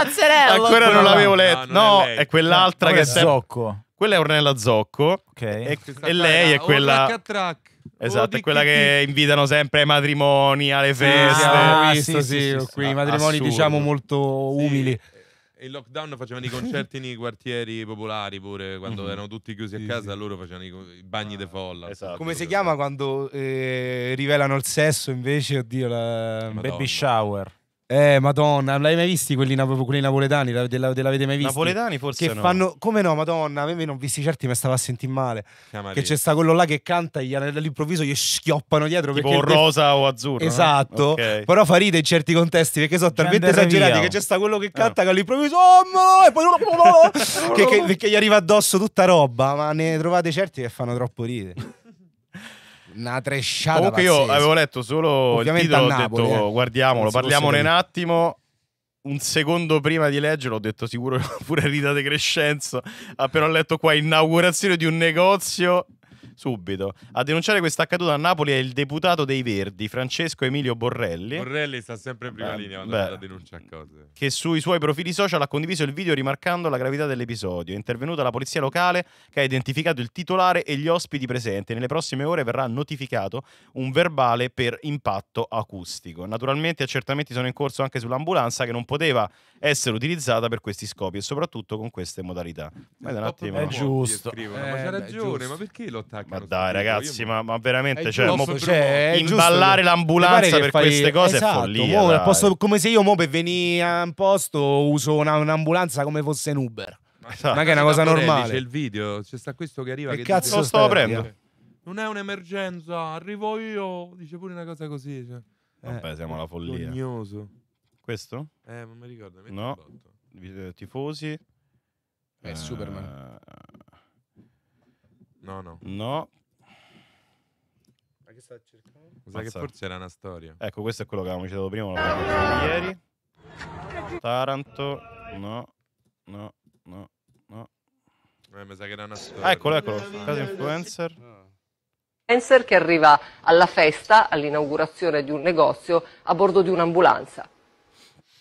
ancora non l'avevo
No,
letto.
non
No,
è lei.
è quell'altra
Ma
che
è
è sempre-
Zocco.
Quella è Ornella Zocco.
Ok.
E, e lei è quella.
Oh, track a track.
Esatto,
Oh,
è quella che invitano sempre ai matrimoni, alle feste.
Ah,
visto,
sì,
sì,
sì, sì,
qui i matrimoni
Assurdo.
diciamo molto umili.
In lockdown facevano i concerti nei quartieri popolari pure, quando
Mhm.
erano tutti chiusi a casa,
sì.
loro facevano i, bagni di folla.
Esatto.
Come si chiama quando eh, rivelano il sesso invece, oddio, la...
Madonna.
Baby shower.
Eh, madonna, l'hai mai visti quelli, napo- quelli napoletani? La- della- Te l'avete mai visti?
Napoletani forse
Che
no.
fanno, come no, madonna, a me non ho visti certi, mi stava a sentire male.
Camarino.
Che c'è sta quello là che canta e gli- all'improvviso gli schioppano dietro.
Tipo
perché il def-
rosa o azzurro. no?
Esatto,
Ok.
però fa ride in certi contesti perché sono talmente
Gender
esagerati
reveal.
che c'è sta quello che canta che all'improvviso oh, no! e poi che, che- perché gli arriva addosso tutta roba, ma ne trovate certi che fanno troppo ridere. Una tresciata
Comunque io
pazzesca.
avevo letto solo
Ovviamente
il titolo, ho
Napoli,
detto
eh.
guardiamolo, parliamone un attimo. Un secondo prima di leggerlo ho detto sicuro pure Rita De Crescenzo. Appena ho letto qua inaugurazione di un negozio subito. A denunciare questa accaduta a Napoli è il deputato dei Verdi, Francesco Emilio Borrelli.
Borrelli sta sempre in prima
Beh,
linea quando
beh.
la denuncia a cose.
che sui suoi profili social ha condiviso il video rimarcando la gravità dell'episodio. È intervenuta la polizia locale che ha identificato il titolare e gli ospiti presenti. Nelle prossime ore verrà notificato un verbale per impatto acustico. Naturalmente accertamenti sono in corso anche sull'ambulanza che non poteva essere utilizzata per questi scopi e soprattutto con queste modalità. Vedi un attimo.
È giusto.
Eh,
ma c'ha
beh,
ragione, ma perché lo attacchi
Ma dai, ragazzi, ma, ma veramente, cioè,
giusto,
mo-
cioè,
imballare
giusto.
l'ambulanza per
fai-
queste cose
esatto,
è follia.
mo, posto- come se io mo per venire a un posto uso una- un'ambulanza come fosse un Uber.
Esatto.
Ma che è una cosa normale.
C'è il video, c'è sta questo che arriva
Che
che
cazzo
dice,
Lo stavo stai a
prendendo.
Non è un'emergenza, arrivo io. Dice pure una cosa così. Cioè.
Vabbè, siamo alla follia.
Vergognoso.
Questo?
Eh, non mi ricordo. metti
No. Vi- Tifosi?
È Superman.
No, no.
No.
Ma che sta cercando?
Mi sa che forse era una storia.
Ecco, questo è quello che avevamo citato prima, ieri. Taranto, no, no, no, no.
Eh, mi sa che era una storia.
Ah, eccolo, eccolo, caso influencer.
influencer che arriva alla festa, all'inaugurazione di un negozio, a bordo di un'ambulanza.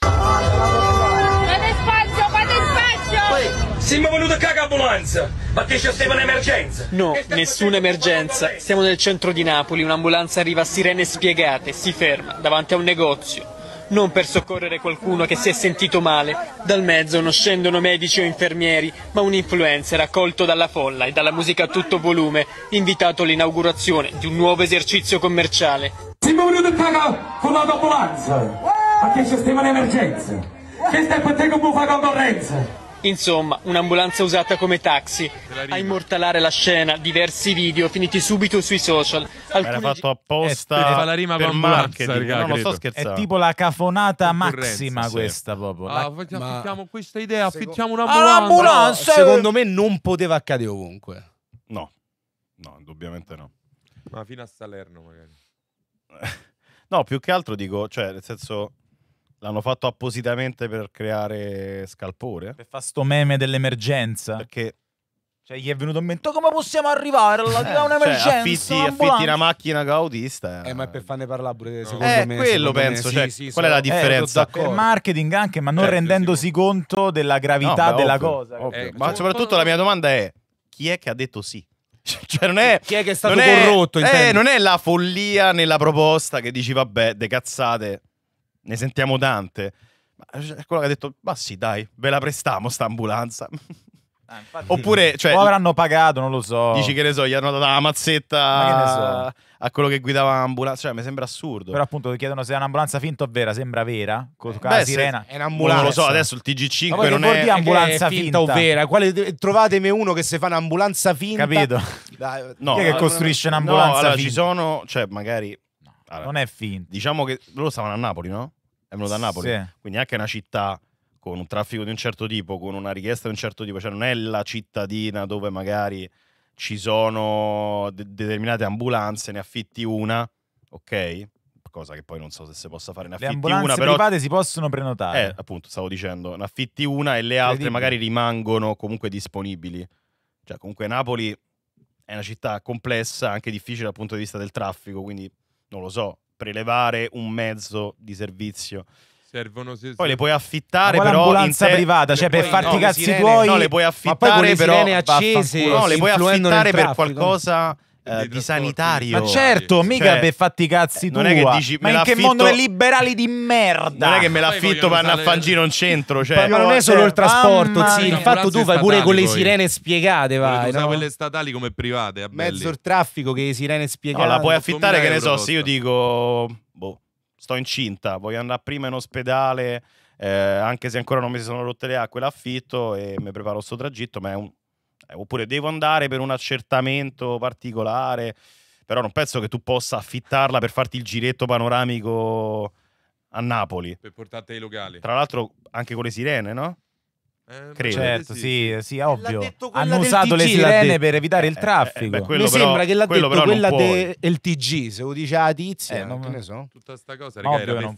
Fate spazio, fate spazio!
Siamo venuti a cagare ambulanza! Ma te c'è stata un'emergenza!
No, nessuna emergenza. Siamo nel centro di Napoli, un'ambulanza arriva a sirene spiegate, si ferma davanti a un negozio. Non per soccorrere qualcuno che si è sentito male. Dal mezzo non scendono medici o infermieri, ma un influencer accolto dalla folla e dalla musica a tutto volume, invitato all'inaugurazione di un nuovo esercizio commerciale.
Siamo venuti a cagare con l'ambulanza! Ma te c'è stata un'emergenza! Che stai per te come fa concorrenza?
Insomma, un'ambulanza usata come taxi. A immortalare la scena, diversi video finiti subito sui social.
Era
Alcuni
fatto apposta
Eh, fa la rima
per marketing.
raga,
no, non sto scherzando.
È tipo la cafonata massima
sì.
questa proprio.
Ah,
La-
facciamo,
Ma-
affittiamo questa idea, affittiamo
Ah,
un'ambulanza.
Secondo me non poteva accadere ovunque.
No, no, indubbiamente no.
Ma fino a Salerno magari.
No, più che altro dico, cioè, nel senso, l'hanno fatto appositamente per creare scalpore.
Per fa sto meme dell'emergenza.
Perché
Cioè, gli è venuto in mente come possiamo arrivare alla
cioè,
un'emergenza.
affitti,
un'ambulanza?"
affitti una macchina che autista.
Eh, ma è per farne parlare pure secondo
Eh,
me.
quello
secondo me,
penso,
sì,
cioè,
sì,
qual è la
sono-
differenza?
d'accordo.
marketing anche, ma non
Certo,
rendendosi conto della gravità
No, beh,
della
ovvio,
cosa.
ovvio.
Eh,
ma soprattutto la mia domanda è: chi è che ha detto sì? Cioè, non è,
Chi è che è stato
non è-
corrotto,
eh, non è la follia nella proposta che dici, vabbè, de cazzate, ne sentiamo tante. Ma è quello che ha detto, ma sì, dai, ve la prestiamo sta ambulanza. Oppure, cioè,
o avranno pagato, non lo so.
dici che ne so, gli hanno dato la mazzetta
so.
a quello che guidava l'ambulanza. Cioè, mi sembra assurdo.
Però appunto chiedono se è un'ambulanza finta o vera, sembra vera, con con
Beh,
la
se-
sirena.
È
Non
un'ambulanza.
lo so, adesso il TG5
Ma poi
non è...
ambulanza
è finta o
finta?
vera? Quale- trovatemi uno che si fa un'ambulanza finta.
Capito?
Dai,
No,
Chi è che costruisce un'ambulanza
No, allora,
finta?
ci sono, cioè, magari... allora,
Non è finta.
Diciamo che loro stavano a Napoli, no? È venuto a Napoli.
Sì.
Quindi anche una città con un traffico di un certo tipo, con una richiesta di un certo tipo, cioè non è la cittadina dove magari ci sono de- determinate ambulanze, ne affitti una, ok? Cosa che poi non so se si possa fare, ne
Le
affitti
ambulanze
una, però
private si possono prenotare.
eh, appunto, stavo dicendo, ne affitti una e le altre magari rimangono comunque disponibili. Cioè, comunque Napoli è una città complessa, anche difficile dal punto di vista del traffico, quindi non lo so, prelevare un mezzo di servizio.
Servono se,
Poi le puoi affittare però in te-
privata? Cioè,
le
per
puoi-
farti
no,
i cazzi
sirene-
tuoi-
No, le puoi
Ma poi con
affittare
le
però
sirene accese,
No, le puoi affittare per
traffico.
qualcosa eh,
Dei
di sanitario.
Ma certo, mica
Cioè,
per fatti i cazzi
non è che
tua.
dici,
Ma in che mondo è liberali di merda?
Non è che me l'affitto andare a fare un giro in centro, cioè
Ma non è solo il trasporto, sì, fatto tu vai pure con le sirene spiegate, vai, no?
quelle statali come private.
Mezzo il traffico che le sirene spiegate.
No, la puoi
8.000
affittare, che ne so, se io dico, boh, sto incinta, voglio andare prima in ospedale, eh, anche se ancora non mi si sono rotte le acque, l'affitto e mi preparo sto tragitto, ma è un... eh, oppure devo andare per un accertamento particolare, però non penso che tu possa affittarla per farti il giretto panoramico a Napoli.
Per portarti ai locali.
Tra l'altro anche con le sirene, no?
Eh,
Credo.
Certo, sì, sì, ovvio. Hanno usato le sirene per evitare il
Eh,
traffico.
eh, beh, quello
Mi
però-
sembra che l'ha
quello
detto quella del TG, se lo dice la tizia,
Eh, non-
ne so.
Tutta sta cosa, raga,
ovvio
era per con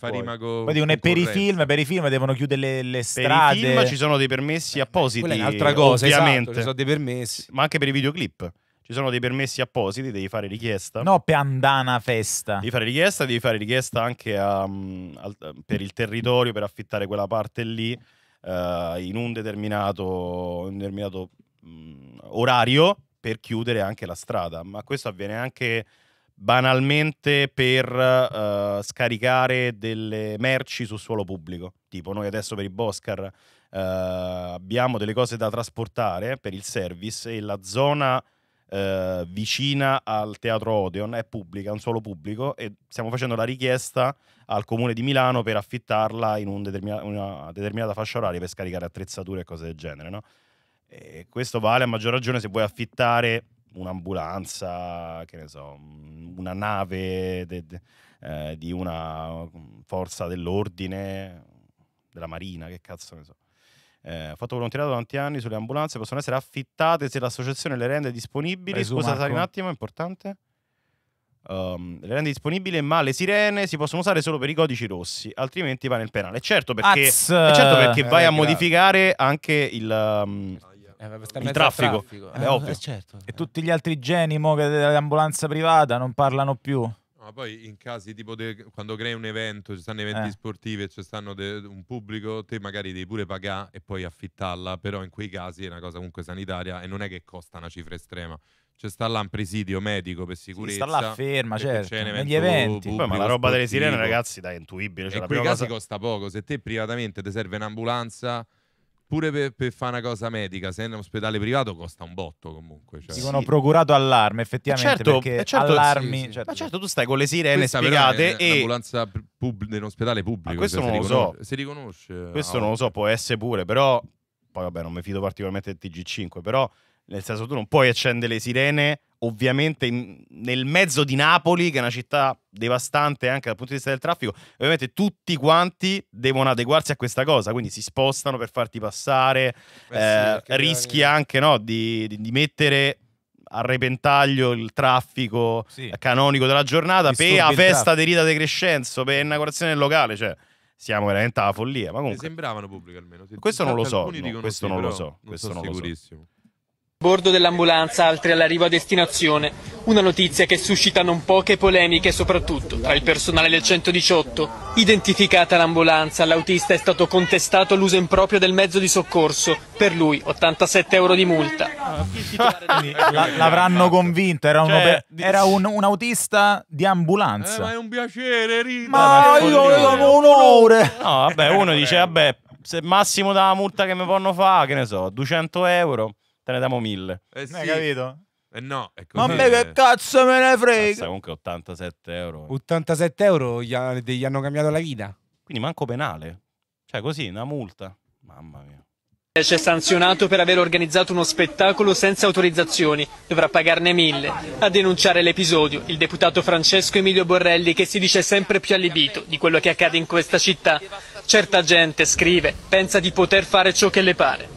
Poi dicono, per i film, per i film devono chiudere le, le
Per
strade.
i film ci sono dei permessi appositi,
Quella è un'altra cosa,
ovviamente.
esatto, ci sono dei permessi.
ma anche per i videoclip. Ci sono dei permessi appositi, devi fare richiesta.
No, per andana festa.
Devi fare richiesta, devi fare richiesta anche a, mm, al- per il territorio, per affittare quella parte lì, eh, in un determinato, un determinato mm, orario per chiudere anche la strada. Ma questo avviene anche banalmente per eh, scaricare delle merci sul suolo pubblico. Tipo noi adesso per i Boscar eh, abbiamo delle cose da trasportare per il service e la zona eh, vicina al teatro Odeon, è pubblica, è un solo pubblico e stiamo facendo la richiesta al comune di Milano per affittarla in un determina- una determinata fascia oraria per scaricare attrezzature e cose del genere. No? E questo vale a maggior ragione se vuoi affittare un'ambulanza, che ne so, una nave de- de- eh, di una forza dell'ordine, della marina, che cazzo ne so. Eh, ho fatto volontariato da tanti anni sulle ambulanze, possono essere affittate se l'associazione le rende disponibili.
Su,
Scusa,
Marco.
Un attimo, è importante. Um, le rende disponibili, ma le sirene si possono usare solo per i codici rossi, altrimenti va nel penale. Certo perché, eh, certo perché
Eh,
vai a modificare anche il, um, il traffico.
traffico.
È
Eh,
ovvio.
eh, certo.
E tutti gli altri geni mo che dell'ambulanza privata non parlano più.
Ma poi in casi tipo de- quando crei un evento, ci stanno eventi
Eh.
sportivi e ci stanno de- un pubblico, te magari devi pure pagare e poi affittarla, però in quei casi è una cosa comunque sanitaria e non è che costa una cifra estrema. C'è sta là un presidio medico per sicurezza.
sta là ferma, certo,
c'è un
negli eventi.
Poi, ma la
pubblico,
roba delle
sportivo.
sirene, ragazzi, dai, è intuibile. Cioè,
in quei casi
cosa-
costa poco. Se te privatamente ti serve un'ambulanza, pure per, per fare una cosa medica, se è in un ospedale privato costa un botto comunque. Cioè.
Dicono procurato allarme, effettivamente,
certo,
perché
eh, certo,
allarmi...
sì, sì.
certo.
Ma certo, tu stai con le sirene
Questa
spiegate
è
e
un'ambulanza pu- pub- in ospedale pubblico.
Ma questo
cioè,
non lo so.
Si riconosce.
Questo
ah,
non lo so, può essere pure, però poi vabbè, non mi fido particolarmente del TG5, però nel senso tu non puoi accendere le sirene ovviamente in- nel mezzo di Napoli, che è una città devastante anche dal punto di vista del traffico, ovviamente tutti quanti devono adeguarsi a questa cosa, quindi si spostano per farti passare,
Beh, sì,
eh, rischi anche no, di, di- di mettere a repentaglio il traffico
Sì.
canonico della giornata
Disturbi
per la festa di Rita De Crescenzo, per inaugurazione del locale, cioè siamo veramente alla follia, ma
Mi
comunque
sembravano pubbliche almeno. Sì,
Questo non lo so, no, questo
sì,
non lo so, questo
sono
non lo so.
Bordo dell'ambulanza, altri all'arrivo a destinazione. Una notizia che suscita non poche polemiche, soprattutto tra il personale del 118. Identificata l'ambulanza, all'autista è stato contestato l'uso improprio del mezzo di soccorso. Per lui 87 euro di multa.
L'avranno convinto, era,
Cioè,
per-
di-
era un, un autista di ambulanza.
Eh, ma è un piacere, Rita.
Ma io io un onore!
No, vabbè, uno dice, vabbè, se massimo dalla multa che mi fanno fare, che ne so, 200 euro, te ne diamo 1000.
Eh
Hai
sì.
capito?
Eh no, è
Ma a
così.
me che cazzo me ne
Cazzo,
frega?
comunque 87 euro.
87 euro gli, ha- gli hanno cambiato la vita.
Quindi manco penale. Cioè così, una multa. Mamma mia.
C'è sanzionato per aver organizzato uno spettacolo senza autorizzazioni, dovrà pagarne mille. A denunciare l'episodio, il deputato Francesco Emilio Borrelli che si dice sempre più allibito di quello che accade in questa città. Certa gente, scrive, pensa di poter fare ciò che le pare.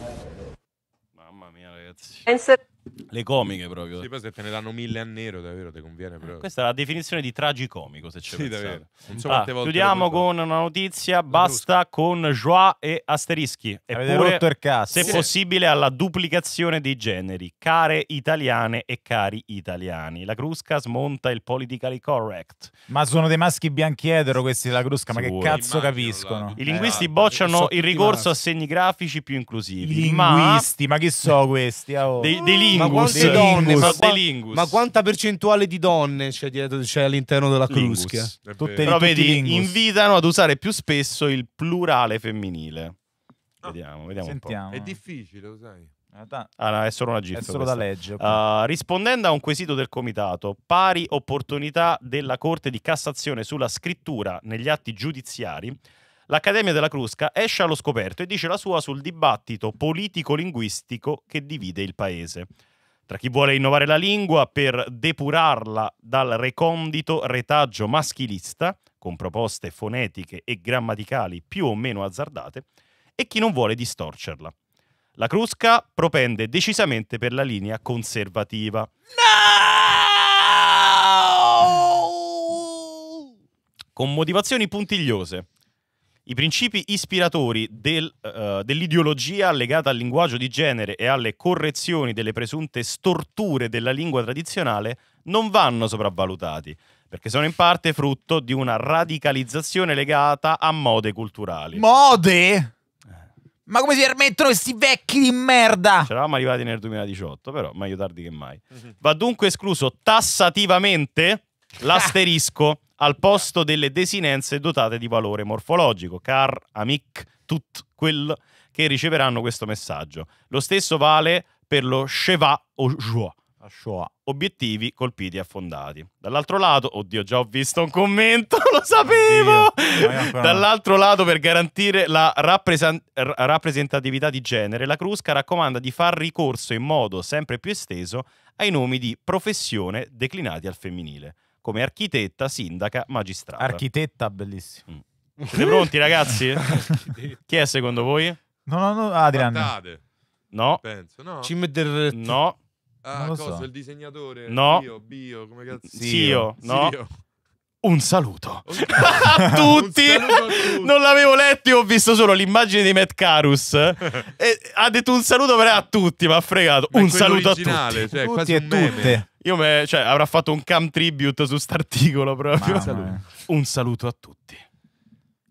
Mamma mia, ragazzi. Le comiche proprio.
Sì, poi se te ne danno mille a nero, davvero ti conviene proprio.
Questa è la definizione di tragicomico, se ci
Sì,
pensate.
davvero. Non so
Ah, chiudiamo con una notizia, basta con joie e asterischi.
Avete
Eppure,
rotto il cazzo.
se possibile, alla duplicazione dei generi. Care italiane e cari italiani. La Crusca smonta il politically correct.
Ma sono dei maschi bianchi etero questi della Crusca, ma che
Sicuro.
cazzo
Immagino,
capiscono?
I linguisti
Eh,
bocciano
so
il ricorso
maschi.
a segni grafici più
I
inclusivi. Ma
linguisti, ma chi so questi? ah, oh.
dei, dei lingus,
Ma quante donne? Ma, qua- ma quanta percentuale di donne c'è, dietro, c'è all'interno della?
È
Tutte.
Però
tutti
vedi,
lingus.
invitano ad usare più spesso il plurale femminile. Vediamo, vediamo un po'.
Sentiamo.
È difficile, lo sai.
Ah, ta-
Ah, no, è solo una GIF.
È solo da
questa.
ok.
Uh, rispondendo a un quesito del comitato, pari opportunità della Corte di Cassazione sulla scrittura negli atti giudiziari, l'Accademia della Crusca esce allo scoperto e dice la sua sul dibattito politico-linguistico che divide il paese. Tra chi vuole innovare la lingua per depurarla dal recondito retaggio maschilista, con proposte fonetiche e grammaticali più o meno azzardate, e chi non vuole distorcerla. La Crusca propende decisamente per la linea conservativa. Con motivazioni puntigliose. I principi ispiratori del, eh, dell'ideologia legata al linguaggio di genere e alle correzioni delle presunte storture della lingua tradizionale non vanno sopravvalutati, perché sono in parte frutto di una radicalizzazione legata a mode culturali.
Mode? Ma come si permettono questi vecchi di merda?
C'eravamo arrivati nel 2018, però meglio tardi che mai. Va dunque escluso tassativamente l'asterisco al posto delle desinenze dotate di valore morfologico, car, amic, tut, quel che riceveranno questo messaggio. Lo stesso vale per lo chevat o joie. Obiettivi colpiti e affondati. Dall'altro lato, oddio, già ho visto un commento, lo sapevo!
Oddio.
Dall'altro lato, per garantire la rappresentatività di genere, la Crusca raccomanda di far ricorso in modo sempre più esteso ai nomi di professione declinati al femminile, come architetta, sindaca, magistrata.
Architetta, bellissimo.
Siete pronti, ragazzi? Chi è secondo voi?
No, no, no, Adrian.
Patate,
No.
penso, no?
Cim del...
No.
Ah, cosa?
so.
Il disegnatore?
No.
Bio, bio, come cazzo?
Zio, no.
Zio.
Un saluto a tutti.
saluto a tutti.
Non l'avevo letto, io ho visto solo l'immagine di Matt Carus. e ha detto un saluto però a tutti, mi ha fregato.
Ma
un saluto a tutti.
cioè,
Tutti
quasi
e tutte.
Io me, cioè, avrà fatto un cam tribute su st'articolo proprio.
Mia.
Un saluto a tutti.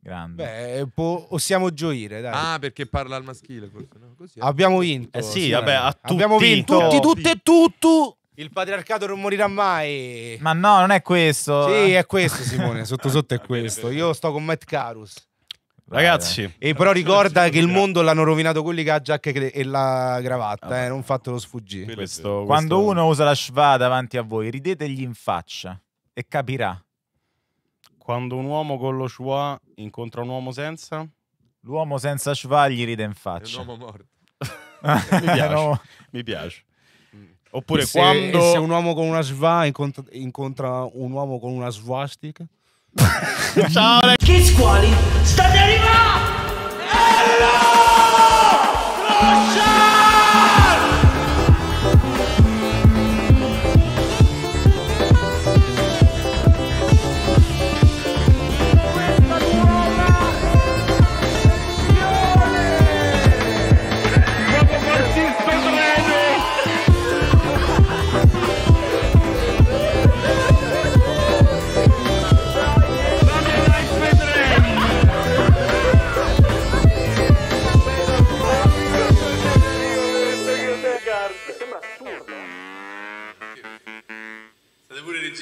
Grande.
Beh, po- possiamo gioire, dai.
Ah, perché parla al maschile, forse, no? Così.
Abbiamo vinto.
Eh sì, vabbè, a
Abbiamo
tutti.
vinto.
Tutti,
tutti e tutto. Il patriarcato non morirà mai.
Ma no, non è questo.
Sì, è questo, Simone. Sotto sotto è questo. Io sto con Matt Carus.
Ragazzi,
E però ricorda che il mondo l'hanno rovinato quelli che ha giacca e la cravatta, eh, non fatelo sfuggire.
questo,
Quando
questo-
uno usa la schwa davanti a voi, ridetegli in faccia e capirà.
Quando un uomo con lo schwa incontra un uomo senza,
L'uomo senza schwa gli ride in
È un
faccia.
uomo morto.
mi piace.
No.
Mi piace. Oppure
E se,
quando
e se un uomo con una sva incontra, incontra un uomo con una svastica?
Ciao, ragazzi.
Che squali? State arrivando!
State pure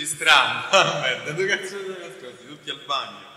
registrando. Merda, dove cazzo siete nascosti? Tutti al bagno.